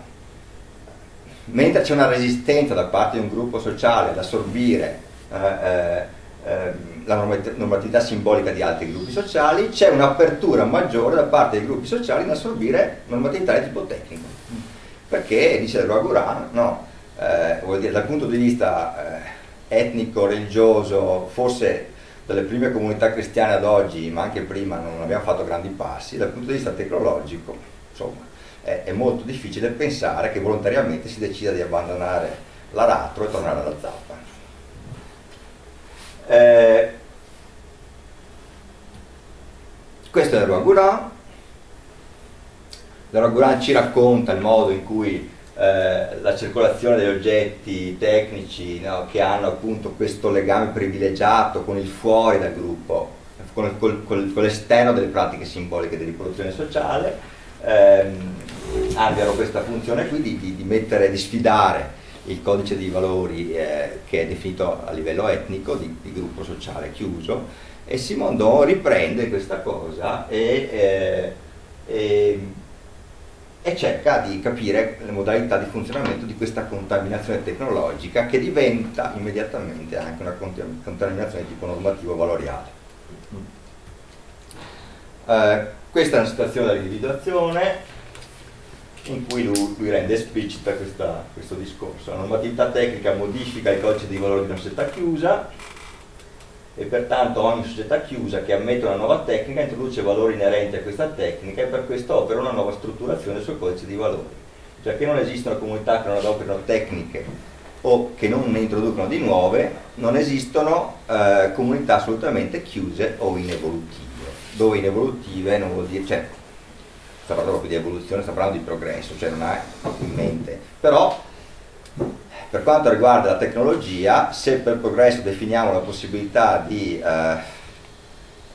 mentre c'è una resistenza da parte di un gruppo sociale ad assorbire eh, eh, ehm, la normat- normatività simbolica di altri gruppi sociali, c'è un'apertura maggiore da parte dei gruppi sociali ad assorbire normatività di tipo tecnico. Perché, dice Ragurano, no, eh, vuol dire, dal punto di vista eh, etnico, religioso, forse dalle prime comunità cristiane ad oggi, ma anche prima non abbiamo fatto grandi passi, dal punto di vista tecnologico, insomma, è, è molto difficile pensare che volontariamente si decida di abbandonare l'aratro e tornare alla zappa. Eh, questo è Ragurano. Ragurano ci racconta il modo in cui eh, la circolazione degli oggetti tecnici no, che hanno appunto questo legame privilegiato con il fuori dal gruppo, con, col, col, con l'esterno delle pratiche simboliche di riproduzione sociale, ehm, abbiano questa funzione qui di, di, di, mettere, di sfidare il codice di valori eh, che è definito a livello etnico di, di, gruppo sociale chiuso e Simondon riprende questa cosa e, eh, e e cerca di capire le modalità di funzionamento di questa contaminazione tecnologica che diventa immediatamente anche una contaminazione di tipo normativo valoriale. Eh, questa è una situazione dell'individuazione in cui lui, lui rende esplicita questa, questo discorso. La normatività tecnica modifica il codice di valori di una società chiusa e pertanto ogni società chiusa che ammette una nuova tecnica introduce valori inerenti a questa tecnica e per questo opera una nuova strutturazione del suo codice di valori. Cioè che non esistono comunità che non adoperano tecniche o che non ne introducono di nuove, non esistono eh, comunità assolutamente chiuse o inevolutive. Dove inevolutive non vuol dire, cioè, sta parlando proprio di evoluzione, sta parlando di progresso, cioè non ha in mente. Però per quanto riguarda la tecnologia, se per progresso definiamo la possibilità di, eh,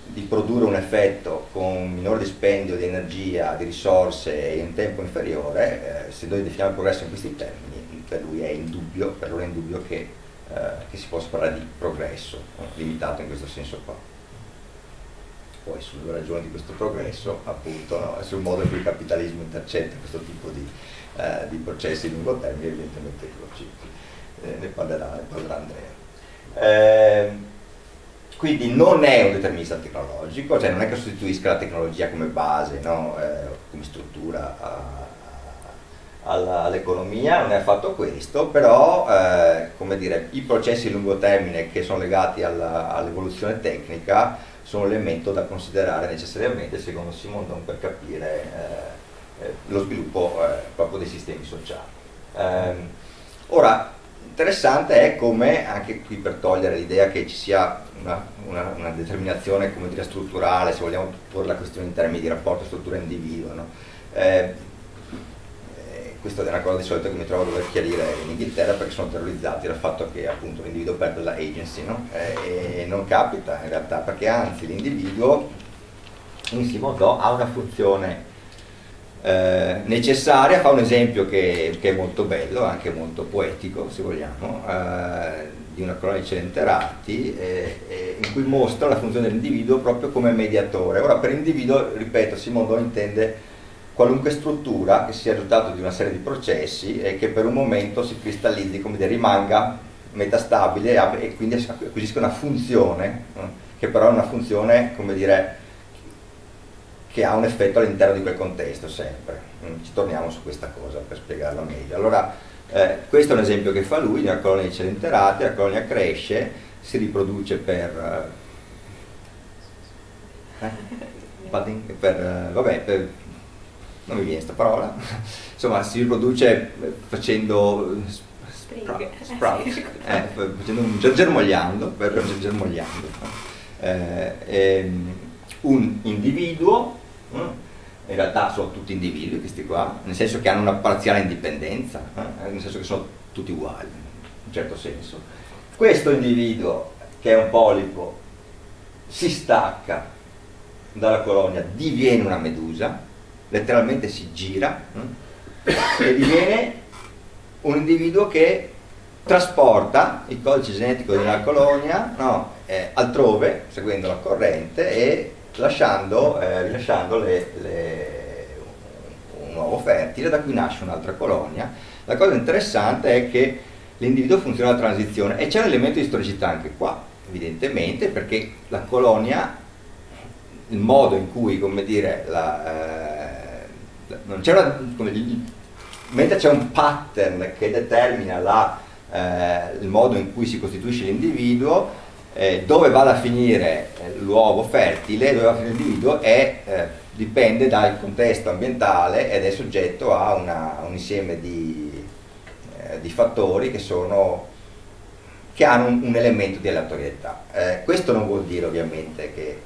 di produrre un effetto con un minore dispendio di energia, di risorse e in tempo inferiore, eh, se noi definiamo il progresso in questi termini, per lui è indubbio, per loro è indubbio che, eh, che si possa parlare di progresso, limitato in questo senso qua. Poi sulle ragioni di questo progresso, appunto, no, sul modo in cui il capitalismo intercetta questo tipo di, eh, di processi di lungo termine, evidentemente ecologici. Eh, ne, parlerà, ne parlerà Andrea. Eh, quindi non è un determinista tecnologico, cioè non è che sostituisca la tecnologia come base, no? eh, come struttura all'economia, non è affatto questo, però eh, come dire, i processi di lungo termine che sono legati all'evoluzione tecnica sono un elemento da considerare necessariamente, secondo Simondon, per capire eh, lo sviluppo proprio dei sistemi sociali. Ehm, ora, interessante è come, anche qui per togliere l'idea che ci sia una, una, una determinazione dire, strutturale, se vogliamo porre la questione in termini di rapporto struttura-individuo, no? eh, eh, questa è una cosa di solito che mi trovo a dover chiarire in Inghilterra perché sono terrorizzati dal fatto che appunto l'individuo perde la agency, no? eh, e non capita in realtà perché anzi l'individuo in Simondò ha una funzione eh, necessaria, fa un esempio che, che, è molto bello, anche molto poetico se vogliamo, eh, di una colonia di celenterati eh, eh, in cui mostra la funzione dell'individuo proprio come mediatore. Ora per individuo, ripeto, Simondo intende qualunque struttura che sia risultato di una serie di processi e che per un momento si cristallizzi, come dire, rimanga metastabile e quindi acquisisca una funzione, che però è una funzione, come dire, che ha un effetto all'interno di quel contesto sempre. Mm, ci torniamo su questa cosa per spiegarla meglio. Allora, eh, questo è un esempio che fa lui di una colonia di celenterati, la colonia cresce, si riproduce per... Eh, eh per, eh, vabbè, per, non mi viene questa parola, insomma si riproduce facendo sprout eh, facendo, germogliando, per, per germogliando. Eh, ehm, un individuo in realtà sono tutti individui questi qua, nel senso che hanno una parziale indipendenza, eh? nel senso che sono tutti uguali, in un certo senso. Questo individuo, che è un polipo, si stacca dalla colonia, diviene una medusa, letteralmente si gira eh? e diviene un individuo che trasporta il codice genetico della colonia no, eh, altrove, seguendo la corrente, e lasciando, eh, rilasciando le, le, un uovo fertile, da cui nasce un'altra colonia. La cosa interessante è che l'individuo funziona alla transizione e c'è un elemento di storicità anche qua, evidentemente perché la colonia, il modo in cui, come dire, la, eh, non c'è una, come, mentre c'è un pattern che determina la, eh, il modo in cui si costituisce l'individuo, eh, dove va a finire eh, l'uovo fertile, dove va a finire l'individuo, è, eh, dipende dal contesto ambientale ed è soggetto a, una, a un insieme di, eh, di fattori che sono che hanno un, un elemento di aleatorietà. Eh, questo non vuol dire ovviamente che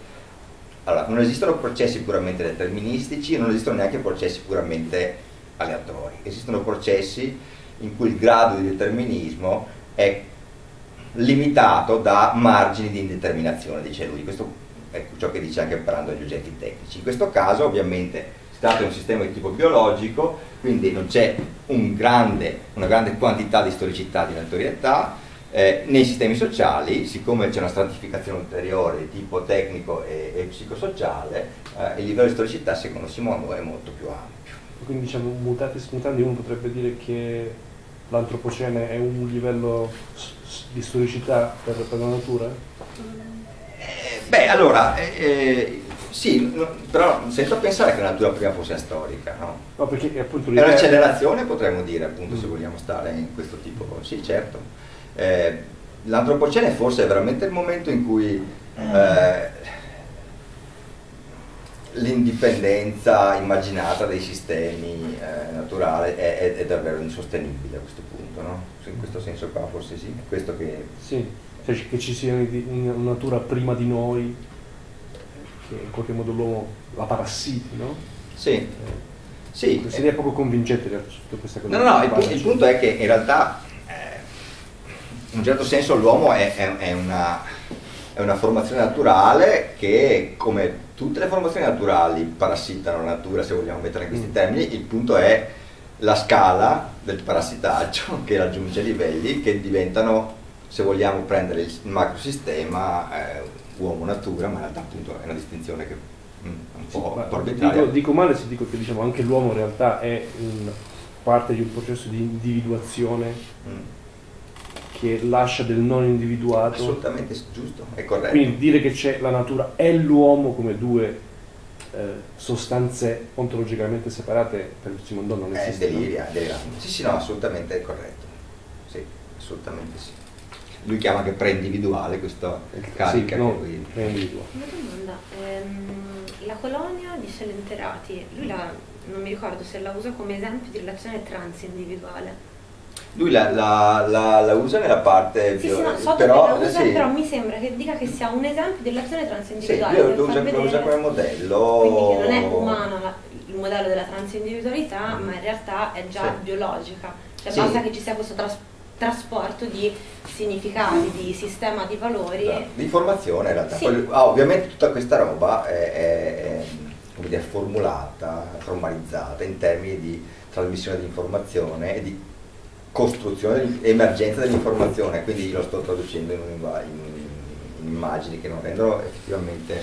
allora, non esistono processi puramente deterministici e non esistono neanche processi puramente aleatori. Esistono processi in cui il grado di determinismo è limitato da margini di indeterminazione, dice lui. Questo è ciò che dice anche parlando degli oggetti tecnici. In questo caso ovviamente si tratta di un sistema di tipo biologico, quindi non c'è un grande, una grande quantità di storicità, di notorietà, eh, nei sistemi sociali, siccome c'è una stratificazione ulteriore di tipo tecnico e, e psicosociale, eh, il livello di storicità secondo Simondo è molto più ampio. Quindi diciamo, mutatis mutandi uno potrebbe dire che l'antropocene è un livello di storicità per, per la natura? Eh, beh, allora, eh, eh sì, però senza pensare che la natura prima fosse storica, no? No, perché appunto È un'accelerazione, potremmo dire, appunto, mm. se vogliamo stare in questo tipo. Sì, certo. Eh, l'antropocene forse è veramente il momento in cui eh, l'indipendenza immaginata dei sistemi eh, naturali è, è, è, davvero insostenibile a questo punto, no? In questo senso qua forse sì, è questo che... Sì, cioè che ci sia una natura prima di noi, che in qualche modo l'uomo la parassiti, no? Sì. Eh, sì. Seria poco convincente tutta questa cosa. No, no, il, il punto è che in realtà in un certo senso l'uomo è, è, è, una, è, una, formazione naturale che come tutte le formazioni naturali parassitano la natura se vogliamo mettere in questi mm. termini, il punto è la scala del parassitaggio che raggiunge livelli che diventano, se vogliamo prendere il macrosistema, eh, uomo-natura, ma in realtà appunto è una distinzione che mm, è un po' sì. Dico, dico, male se dico che diciamo, anche l'uomo in realtà è un, parte di un processo di individuazione mm che lascia del non individuato. Assolutamente giusto, è corretto. Quindi dire che c'è la natura e l'uomo come due eh, sostanze ontologicamente separate per Simondon non esiste. È deliria, delirante. Sì, sì, no, assolutamente è corretto. Sì, assolutamente sì. Lui chiama che pre-individuale questa carica sì, no, lui... pre-individuale. Una domanda, ehm, la colonia di Celenterati, lui la, non mi ricordo se la usa come esempio di relazione transindividuale lui la, la, la, la, usa nella parte sì, sì, no, so però, usa, sì. però mi sembra che dica che sia un esempio dell'azione transindividuale. Sì, lo, usa, lo usa come modello. Quindi che non è umano il modello della transindividualità, mm. ma in realtà è già sì. biologica. Cioè basta che ci sia questo tras trasporto di significati, di sistema di valori. No, di informazione in realtà. Poi, ah, ovviamente tutta questa roba è, è, è dire, formulata, formalizzata in termini di trasmissione di informazione e di costruzione, emergenza dell'informazione, quindi lo sto traducendo in, in, in immagini che non rendono effettivamente,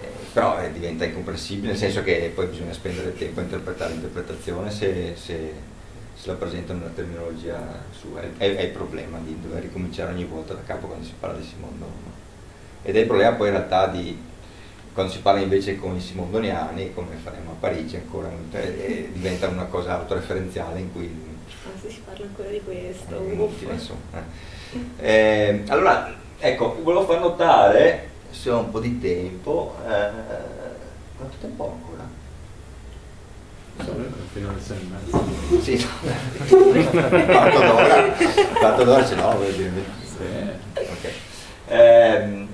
eh, però eh, diventa incomprensibile, nel senso che poi bisogna spendere tempo a interpretare l'interpretazione se, se, se, la presentano nella terminologia sua, è, è, il problema di dover ricominciare ogni volta da capo quando si parla di Simondo. Ed è il problema poi in realtà di quando si parla invece con i simondoniani, come faremo a Parigi ancora, eh, diventa una cosa autoreferenziale in cui si parla ancora di questo. È inutile, insomma. Eh, allora, ecco, volevo far notare, se ho un po' di tempo, eh, quanto tempo ho ancora? Fino alle sei e mezza. Sì, no. quarto d'ora, quarto d'ora ce l'ho, voglio dire. Sì. Okay. Eh,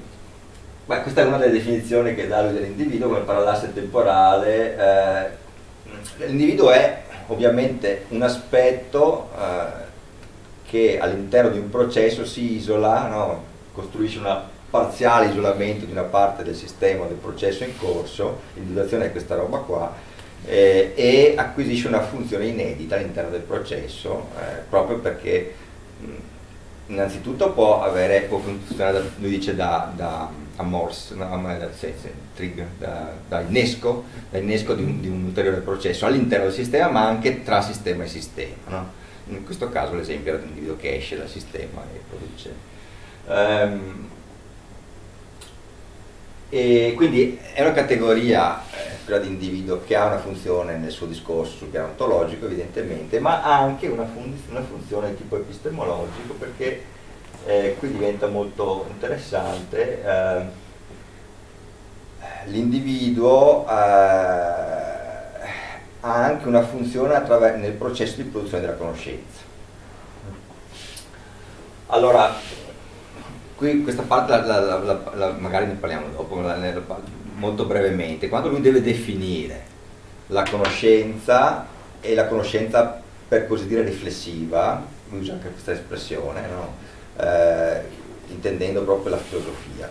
beh, questa è una delle definizioni che dà lui dell'individuo come parallasse temporale. Eh, l'individuo è ovviamente un aspetto eh, che all'interno di un processo si isola, no? costruisce un parziale isolamento di una parte del sistema del processo in corso, l'individuazione è questa roba qua, eh, e acquisisce una funzione inedita all'interno del processo, eh, proprio perché mh, innanzitutto può, avere, può funzionare, lui dice, da, da a Morse, no, da, sì, sì, trigger, da, da, innesco, da innesco di, un, di, un, ulteriore processo all'interno del sistema ma anche tra sistema e sistema. No? In questo caso l'esempio era di un individuo che esce dal sistema e produce. Um, e quindi è una categoria, eh, quella di individuo, che ha una funzione nel suo discorso sul piano ontologico evidentemente, ma ha anche una, fun una funzione di tipo epistemologico perché eh, qui diventa molto interessante. Eh, l'individuo ha anche una funzione nel processo di produzione della conoscenza. Allora, qui questa parte la, la, la, magari ne parliamo dopo, molto brevemente. Quando lui deve definire la conoscenza e la conoscenza per così dire riflessiva, lui usa anche questa espressione, no? eh, intendendo proprio la filosofia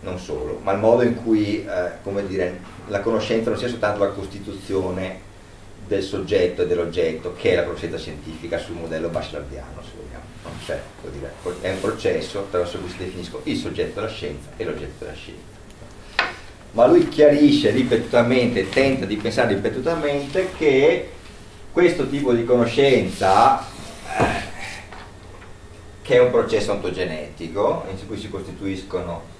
non solo, ma il modo in cui eh, dire, la conoscenza non sia soltanto la costituzione del soggetto e dell'oggetto, che è la conoscenza scientifica sul modello bachelardiano, Cioè, dire, è un processo attraverso cui si definiscono il soggetto della scienza e l'oggetto della scienza. Ma lui chiarisce ripetutamente, tenta di pensare ripetutamente che questo tipo di conoscenza, eh, che è un processo ontogenetico, in cui si costituiscono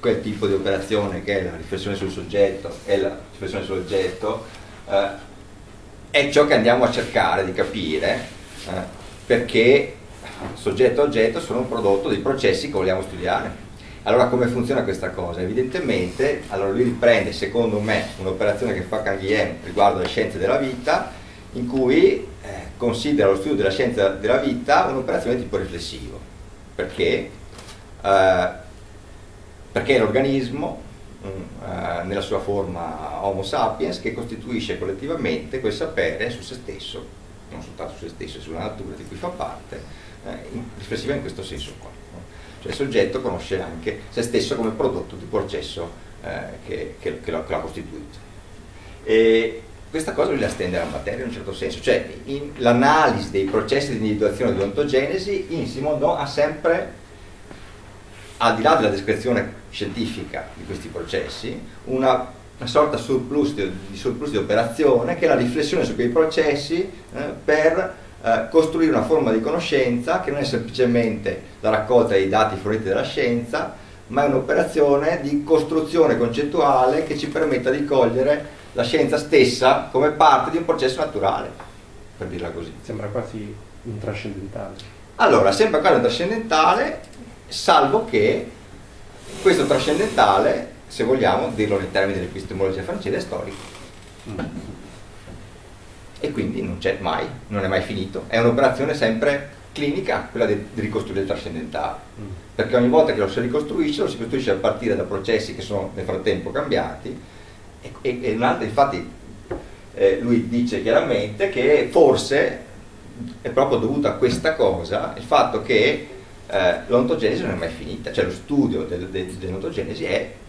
quel tipo di operazione che è la riflessione sul soggetto e la riflessione sull'oggetto, eh, è ciò che andiamo a cercare di capire eh, perché soggetto e oggetto sono un prodotto dei processi che vogliamo studiare. Allora come funziona questa cosa? Evidentemente, allora lui riprende secondo me un'operazione che fa Canguilhem riguardo alle scienze della vita, in cui eh, considera lo studio della scienza della vita un'operazione di tipo riflessivo, perché eh, perché l'organismo mm, eh, nella sua forma Homo sapiens che costituisce collettivamente quel sapere su se stesso, non soltanto su se stesso, sulla natura di cui fa parte, eh, riflessiva in questo senso qua. No? Cioè il soggetto conosce anche se stesso come prodotto di processo eh, che, che, che, l'ha costituito. E questa cosa bisogna stendere alla materia in un certo senso, cioè l'analisi dei processi di individuazione di ontogenesi in Simondon ha sempre al di là della descrizione scientifica di questi processi, una, una sorta surplus di, di, surplus di operazione che è la riflessione su quei processi eh, per eh, costruire una forma di conoscenza che non è semplicemente la raccolta dei dati forniti dalla scienza, ma è un'operazione di costruzione concettuale che ci permetta di cogliere la scienza stessa come parte di un processo naturale, per dirla così. Sembra quasi un trascendentale. Allora, sembra quasi un trascendentale salvo che questo trascendentale, se vogliamo dirlo nei termini dell'epistemologia francese, è storico. E quindi non c'è mai, non è mai finito. È un'operazione sempre clinica, quella di, ricostruire il trascendentale. Perché ogni volta che lo si ricostruisce, lo si costruisce a partire da processi che sono nel frattempo cambiati. E, e, e un'altra, infatti, eh, lui dice chiaramente che forse è proprio dovuto a questa cosa il fatto che eh, l'ontogenesi non è mai finita, cioè lo studio del, del, dell'ontogenesi è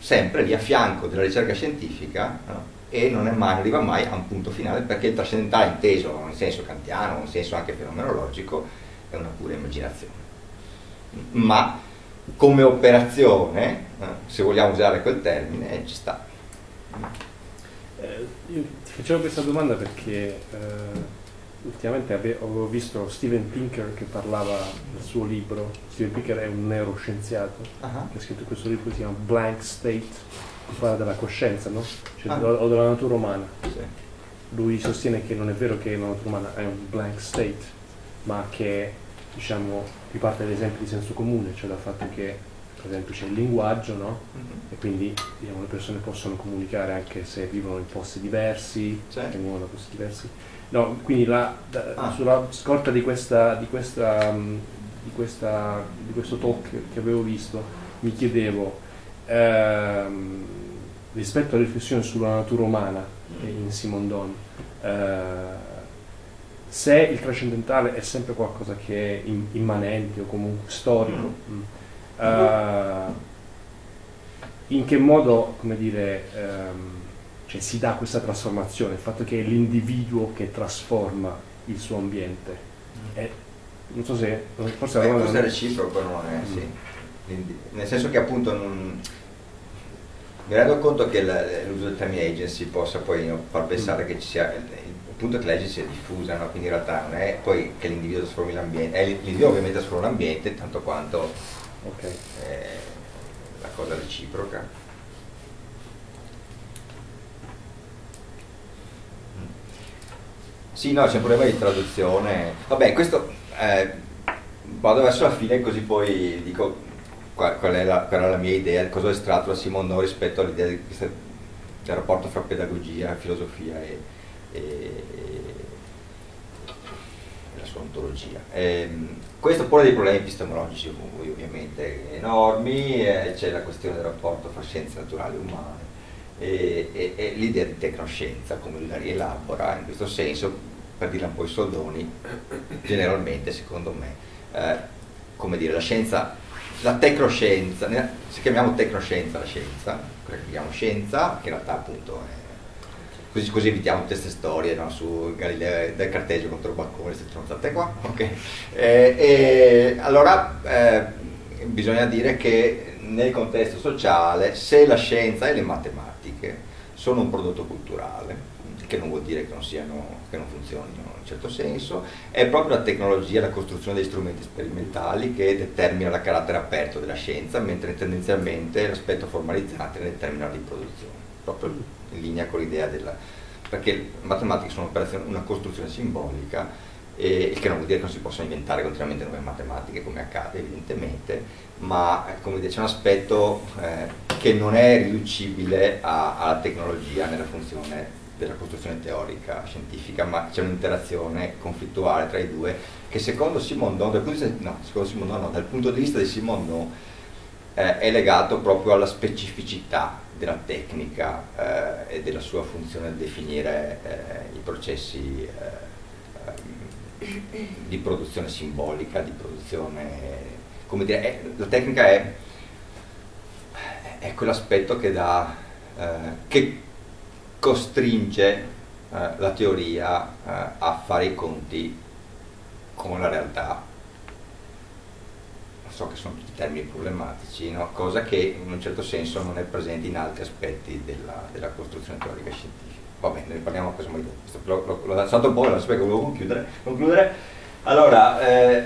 sempre lì a fianco della ricerca scientifica no? e non, mai, arriva mai a un punto finale perché il trascendentale inteso in senso kantiano, in senso anche fenomenologico, è una pura immaginazione. Ma come operazione, eh, se vogliamo usare quel termine, ci sta. Eh, io ti facevo questa domanda perché eh, ultimamente avevo visto Steven Pinker che parlava del suo libro, Steven Pinker è un neuroscienziato uh-huh. che ha scritto questo libro che si chiama Blank State, che parla della coscienza no? cioè, uh-huh. o della natura umana. Sì. Lui sostiene che non è vero che la natura umana è un blank state, ma che diciamo, riparte da esempi di senso comune, cioè dal fatto che per esempio c'è il linguaggio, no? uh-huh. E quindi diciamo, le persone possono comunicare anche se vivono in posti diversi, vengono da posti diversi No, quindi la, da, ah. sulla scorta di, questa, di, questa, mm, di, questa, di, questo talk che avevo visto, mi chiedevo, ehm, rispetto alla riflessione sulla natura umana in Simondon, eh, se il trascendentale è sempre qualcosa che è immanente o comunque storico, mm. eh, in che modo, come dire, ehm, cioè si dà questa trasformazione, il fatto che è l'individuo che trasforma il suo ambiente. È, non so se forse Beh, forse è reciproco, non è, mm. sì. nel senso che appunto non, mi rendo conto che l'uso del termine agency possa poi far pensare che ci sia il punto è che l'agency è diffusa, no? quindi in realtà non è poi che l'individuo trasformi l'ambiente, è l'individuo ovviamente trasforma l'ambiente tanto quanto okay. la cosa reciproca. Sì, no, c'è un problema di traduzione. Vabbè, questo eh, vado verso la fine così poi dico qual, qual, è la, qual, è la, mia idea, cosa ho estratto da Simon rispetto all'idea del rapporto fra pedagogia, filosofia e, e, e la sua ontologia. E, ehm, questo pone dei problemi epistemologici ovviamente enormi, eh, c'è la questione del rapporto fra scienze naturali e umane e, e, e l'idea di tecnoscienza come la rielabora in questo senso per dirla un po' i soldoni, generalmente secondo me, eh, come dire, la scienza, la tecnoscienza, se chiamiamo tecnoscienza la scienza, chiamiamo scienza, che in realtà appunto è Così, così, evitiamo tutte queste storie no, su Galileo del carteggio contro Baccone, queste stronzate qua. Okay. Eh, e, allora eh, bisogna dire che nel contesto sociale, se la scienza e le matematiche sono un prodotto culturale, che non vuol dire che non, siano, che non funzionino in un certo senso, è proprio la tecnologia, la costruzione degli strumenti sperimentali che determina il carattere aperto della scienza, mentre tendenzialmente l'aspetto formalizzante ne determina la riproduzione, proprio in linea con l'idea della... perché le matematiche sono una costruzione simbolica il che non vuol dire che non si possano inventare continuamente nuove matematiche come accade evidentemente, ma come c'è un aspetto eh, che non è riducibile a, alla tecnologia nella funzione della costruzione teorica scientifica, ma c'è un'interazione conflittuale tra i due che secondo Simondon, dal punto di vista, no, secondo Simondon, no, dal punto di vista di Simondon eh, è legato proprio alla specificità della tecnica eh, e della sua funzione a definire eh, i processi eh, ehm, di produzione simbolica, di produzione, come dire, è, la tecnica è, è quell'aspetto che dà, eh, che costringe eh, la teoria eh, a fare i conti con la realtà. So che sono tutti termini problematici, no? cosa che in un certo senso non è presente in altri aspetti della, della costruzione teorica scientifica. Va bene, ne parliamo questo modo. L'ho, l'ho, alzato un po', non sapevo che volevo concludere. concludere. Allora, eh,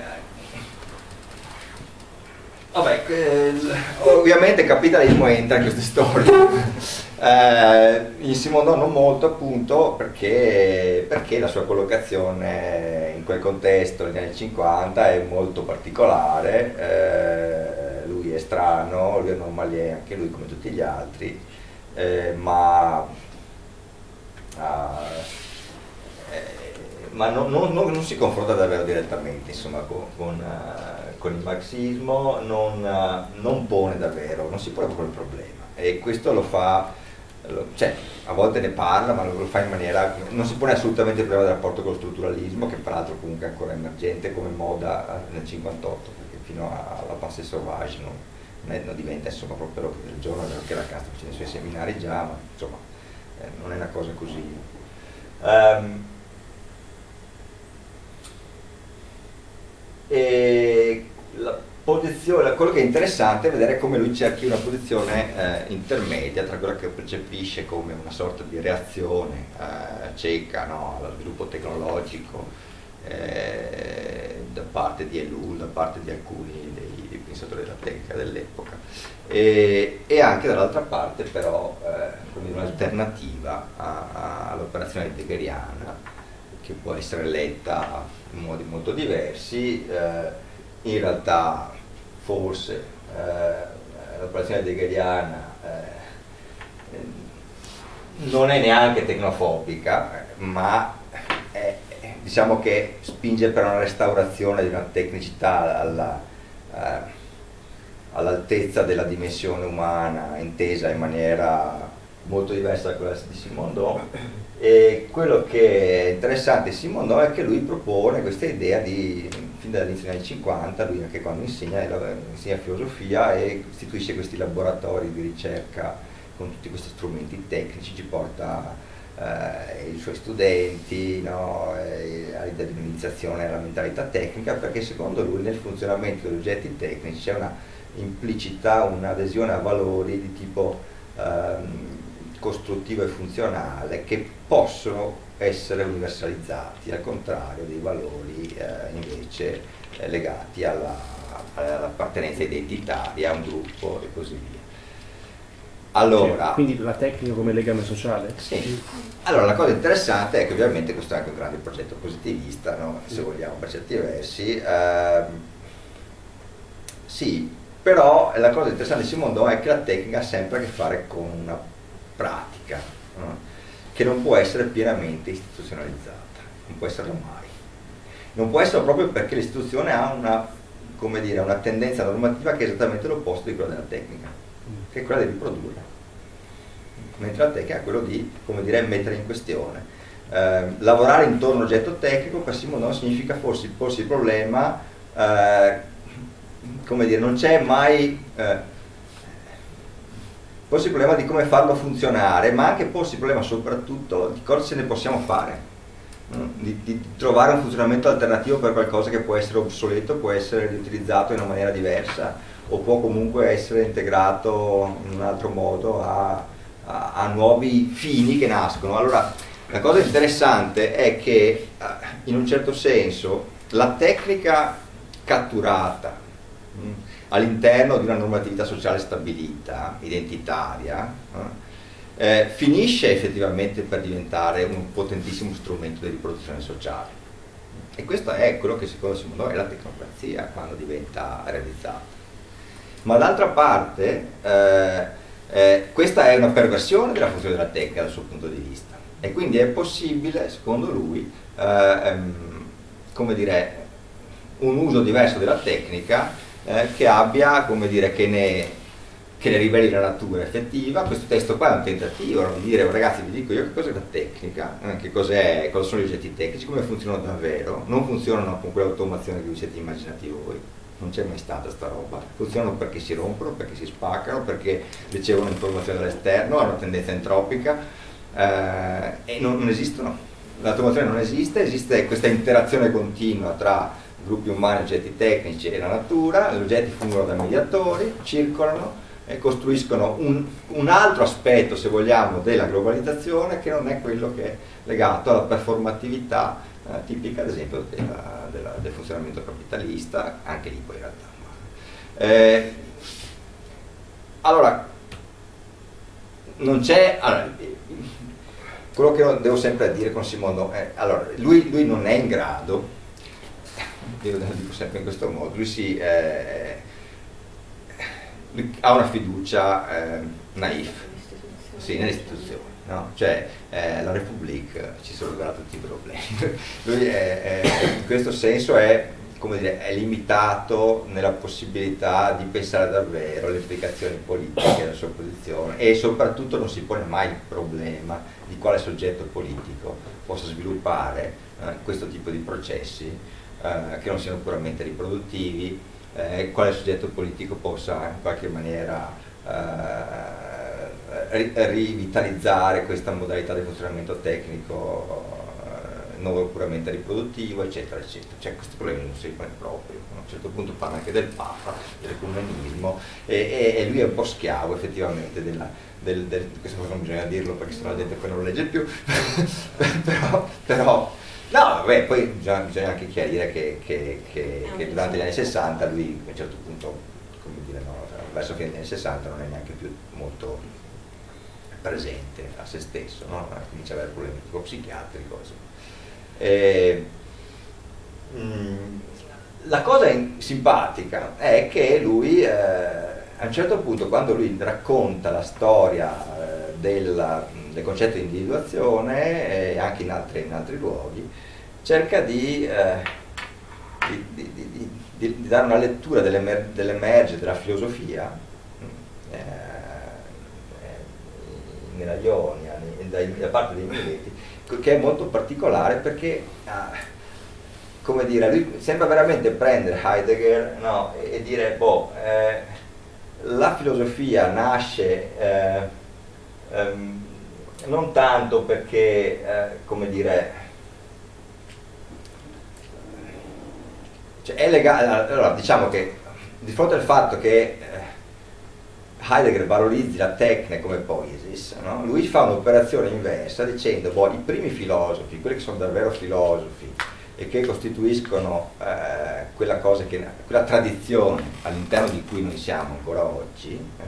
vabbè, eh, ovviamente il capitalismo entra in queste storie. Eh, in Simondo non molto appunto perché, perché, la sua collocazione in quel contesto negli anni 50 è molto particolare, eh, lui è strano, lui è normale anche lui come tutti gli altri, eh, ma, ma non, non, non, si confronta davvero direttamente insomma, con, con, uh, con, il marxismo, non, uh, non pone davvero, non si pone proprio il problema. E questo lo fa cioè, a volte ne parla ma lo fa in maniera non si pone assolutamente il problema del rapporto con lo strutturalismo che peraltro comunque è ancora emergente come moda nel 58 perché fino alla Passe Sauvage non, è, diventa insomma proprio il giorno che la casta facendo i suoi seminari già ma insomma eh, non è una cosa così. Um, e la, posizione, quello che è interessante è vedere come lui cerchi una posizione eh, intermedia tra quella che percepisce come una sorta di reazione eh, cieca no, allo sviluppo tecnologico eh, da parte di Elul, da parte di alcuni dei, dei pensatori della tecnica dell'epoca e, e, anche dall'altra parte però eh, un'alternativa all'operazione heideggeriana che può essere letta in modi molto diversi eh, in realtà forse eh, l'operazione heideggeriana eh, non è neanche tecnofobica, ma è, diciamo che spinge per una restaurazione di una tecnicità alla, eh, all'altezza della dimensione umana, intesa in maniera molto diversa da quella di Simondon. E quello che è interessante di Simondon è che lui propone questa idea di fin dall'inizio degli anni 50, lui anche quando insegna, insegna filosofia e istituisce questi laboratori di ricerca con tutti questi strumenti tecnici, ci porta eh, i suoi studenti no, all'idea di un'iniziazione alla mentalità tecnica perché secondo lui nel funzionamento degli oggetti tecnici c'è una implicita un'adesione a valori di tipo ehm, costruttivo e funzionale che possono essere universalizzati, al contrario dei valori eh, invece eh, legati alla, all'appartenenza identitaria a un gruppo e così via. Allora, quindi la tecnica come legame sociale? Sì. Allora la cosa interessante è che ovviamente questo è anche un grande progetto positivista, no? se vogliamo per certi versi. Eh, sì, però la cosa interessante di Simondon è che la tecnica ha sempre a che fare con una pratica no? che non può essere pienamente istituzionalizzata, non può esserlo mai. Non può essere proprio perché l'istituzione ha una, dire, una tendenza normativa che è esattamente l'opposto di quella della tecnica, che è quella di riprodurre mentre la tecnica è quello di come dire, mettere in questione. Eh, lavorare intorno a un oggetto tecnico per Simondon significa forse porsi il problema, eh, come dire, non c'è mai eh, porsi il problema di come farlo funzionare, ma anche porsi il problema soprattutto di cosa ce ne possiamo fare. Di, di, trovare un funzionamento alternativo per qualcosa che può essere obsoleto, può essere riutilizzato in una maniera diversa o può comunque essere integrato in un altro modo a, a, a nuovi fini che nascono. Allora, la cosa interessante è che eh, in un certo senso la tecnica catturata mm, all'interno di una normatività sociale stabilita, identitaria, eh, eh, finisce effettivamente per diventare un potentissimo strumento di riproduzione sociale. E questo è quello che secondo Simone è la tecnocrazia quando diventa realizzata. Ma d'altra parte eh, eh, questa è una perversione della funzione della tecnica dal suo punto di vista e quindi è possibile, secondo lui, eh, ehm, come dire, un uso diverso della tecnica eh, che abbia, come dire, che ne, che ne, riveli la natura effettiva. Questo testo qua è un tentativo di dire, oh, ragazzi, vi dico io che cos'è la tecnica, eh, che cos'è, cosa sono gli oggetti tecnici, come funzionano davvero. Non funzionano con quell'automazione che vi siete immaginati voi non c'è mai stata sta roba. Funzionano perché si rompono, perché si spaccano, perché ricevono informazioni dall'esterno, hanno tendenza entropica eh, e non, non esistono. L'automazione non esiste, esiste questa interazione continua tra gruppi umani, oggetti tecnici e la natura, gli oggetti fungono da mediatori, circolano e costruiscono un, un, altro aspetto, se vogliamo, della globalizzazione che non è quello che è legato alla performatività eh, tipica ad esempio della, della, del funzionamento capitalista, anche lì poi in realtà. Eh, allora, non c'è... Allora, quello che devo sempre dire con Simondo è, allora, lui, lui non è in grado, io lo dico sempre in questo modo, lui, si, eh, lui ha una fiducia eh, naif sì, nelle istituzioni no? cioè eh, la Repubblica ci risolverà tutti i problemi. Lui è, è, in questo senso è, dire, è, limitato nella possibilità di pensare davvero alle implicazioni politiche della sua posizione e soprattutto non si pone mai il problema di quale soggetto politico possa sviluppare eh, questo tipo di processi eh, che non siano puramente riproduttivi, eh, quale soggetto politico possa in qualche maniera eh, rivitalizzare questa modalità di funzionamento tecnico eh, non puramente riproduttivo, eccetera, eccetera. Cioè questi problemi non si pone proprio. A un certo punto parla anche del Papa, dell'ecumenismo e, e, e, lui è un po' schiavo effettivamente della, del, del, questo non bisogna dirlo perché sennò la gente poi non lo legge più, però, però No, vabbè, poi bisogna, bisogna, anche chiarire che, che, che, che, durante gli anni 60 lui a un certo punto, come dire, no, verso fine degli anni 60 non è neanche più molto presente a se stesso, no? comincia ad avere problemi tipo psichiatrico. E, mm, la cosa simpatica è che lui eh, a un certo punto quando lui racconta la storia eh, del, del, concetto di individuazione e anche in altri, in altri luoghi cerca di, eh, di, di, di, dare una lettura dell'emergere dell'emerge della filosofia eh, nella Ionia, da parte dei Mileti, che è molto particolare perché, ah, come dire, lui sembra veramente prendere Heidegger no, e, dire, boh, eh, la filosofia nasce eh, ehm, non tanto perché, eh, come dire, cioè è legale, allora diciamo che di fronte al fatto che Heidegger valorizzi la tecnica come poiesis, no? lui fa un'operazione inversa dicendo boh, i primi filosofi, quelli che sono davvero filosofi e che costituiscono eh, quella, che, quella, tradizione all'interno di cui noi siamo ancora oggi, eh,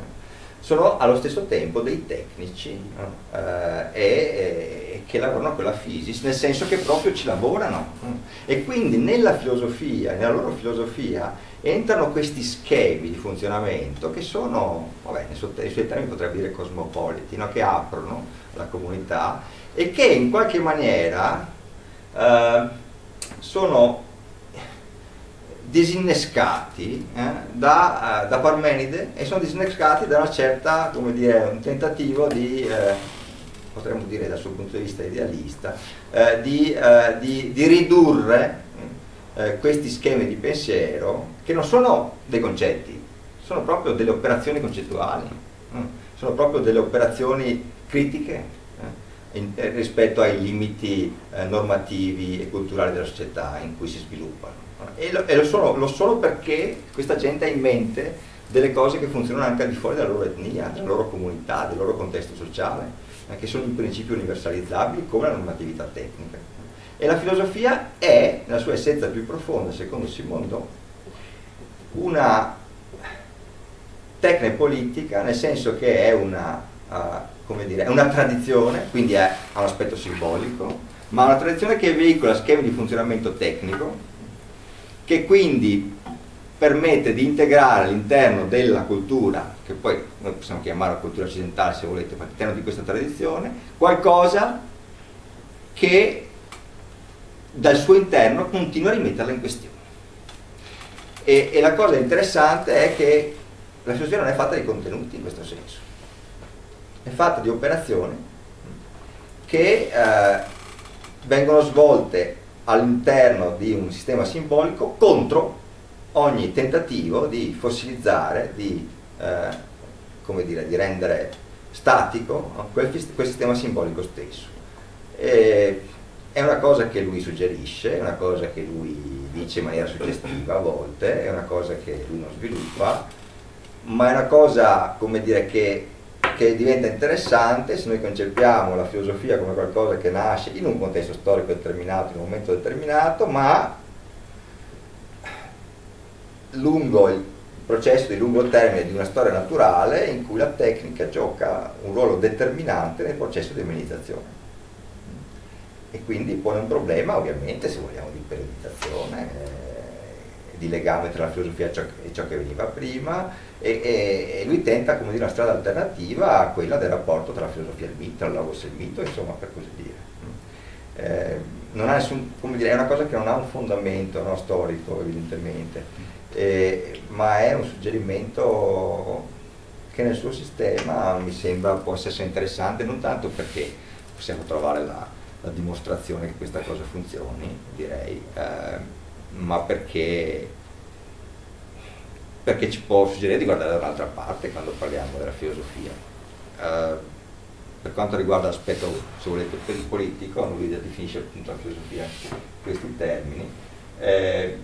sono allo stesso tempo dei tecnici eh, e, che lavorano con la physis, nel senso che proprio ci lavorano. E quindi nella filosofia, nella loro filosofia, entrano questi schemi di funzionamento che sono, vabbè, nei suoi termini potrebbe dire cosmopoliti, no? che aprono la comunità e che in qualche maniera eh, sono disinnescati eh, da, uh, da, Parmenide e sono disinnescati da una certa, come dire, un tentativo di, eh, potremmo dire dal suo punto di vista idealista, eh, di, eh, di, di, ridurre eh, questi schemi di pensiero che non sono dei concetti, sono proprio delle operazioni concettuali, sono proprio delle operazioni critiche in, rispetto ai limiti normativi e culturali della società in cui si sviluppano e, lo, e lo, sono, lo, sono, perché questa gente ha in mente delle cose che funzionano anche al di fuori della loro etnia, della loro comunità, del loro contesto sociale, che sono in principio universalizzabili come la normatività tecnica. E la filosofia è, nella sua essenza più profonda, secondo Simondo, una tecnica politica, nel senso che è una, uh, dire, è una tradizione, quindi ha un aspetto simbolico, ma una tradizione che veicola schemi di funzionamento tecnico che quindi permette di integrare all'interno della cultura, che poi noi possiamo chiamare cultura occidentale se volete, ma all'interno di questa tradizione, qualcosa che dal suo interno continua a rimetterla in questione. E, e la cosa interessante è che la filosofia non è fatta di contenuti in questo senso, è fatta di operazioni che eh, vengono svolte all'interno di un sistema simbolico contro ogni tentativo di fossilizzare, di, eh, dire, di rendere statico quel, quel, sistema simbolico stesso. E è una cosa che lui suggerisce, è una cosa che lui dice in maniera suggestiva a volte, è una cosa che lui non sviluppa, ma è una cosa, come dire, che che diventa interessante se noi concepiamo la filosofia come qualcosa che nasce in un contesto storico determinato, in un momento determinato, ma lungo il processo di lungo termine di una storia naturale in cui la tecnica gioca un ruolo determinante nel processo di umanizzazione. E quindi pone un problema, ovviamente, se vogliamo, di periodizzazione, eh, di legame tra la filosofia e ciò, e ciò che veniva prima, e, e, e, lui tenta come dire, una strada alternativa a quella del rapporto tra la filosofia e il mito, il logos e il mito, insomma, per così dire. Eh, nessun, dire, è una cosa che non ha un fondamento no, storico, evidentemente, eh, ma è un suggerimento che nel suo sistema mi sembra possa essere interessante, non tanto perché possiamo trovare la, la dimostrazione che questa cosa funzioni, direi, eh, ma perché perché ci può suggerire di guardare dall'altra parte quando parliamo della filosofia. Uh, per quanto riguarda l'aspetto, se volete, politico, lui definisce appunto la filosofia in questi termini. Eh,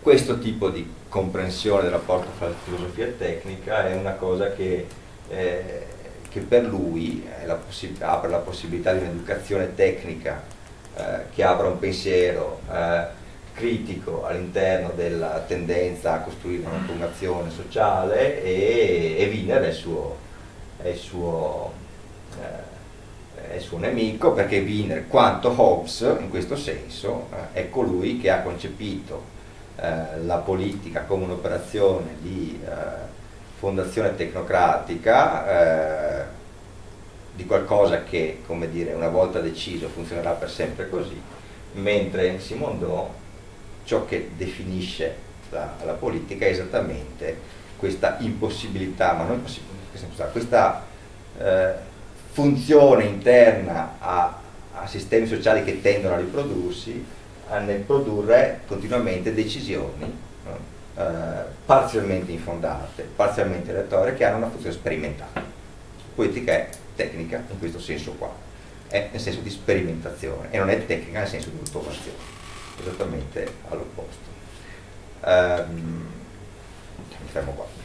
questo tipo di comprensione del rapporto fra filosofia e tecnica è una cosa che, eh, che per lui la apre la possibilità di un'educazione tecnica eh, che apra un pensiero eh, critico all'interno della tendenza a costruire una formazione sociale e, e Wiener è il suo, è il suo, eh, è il suo nemico perché Wiener, quanto Hobbes in questo senso, eh, è colui che ha concepito eh, la politica come un'operazione di eh, fondazione tecnocratica eh, di qualcosa che, come dire, una volta deciso funzionerà per sempre così, mentre Simondon ciò che definisce la, la politica è esattamente questa impossibilità, ma non impossibilità, questa eh, funzione interna a, a, sistemi sociali che tendono a riprodursi a, nel produrre continuamente decisioni eh, parzialmente infondate, parzialmente aleatorie che hanno una funzione sperimentale. Politica è tecnica in questo senso qua, è nel senso di sperimentazione e non è tecnica nel senso di automazione esattamente all'opposto. Um, mi fermo qua.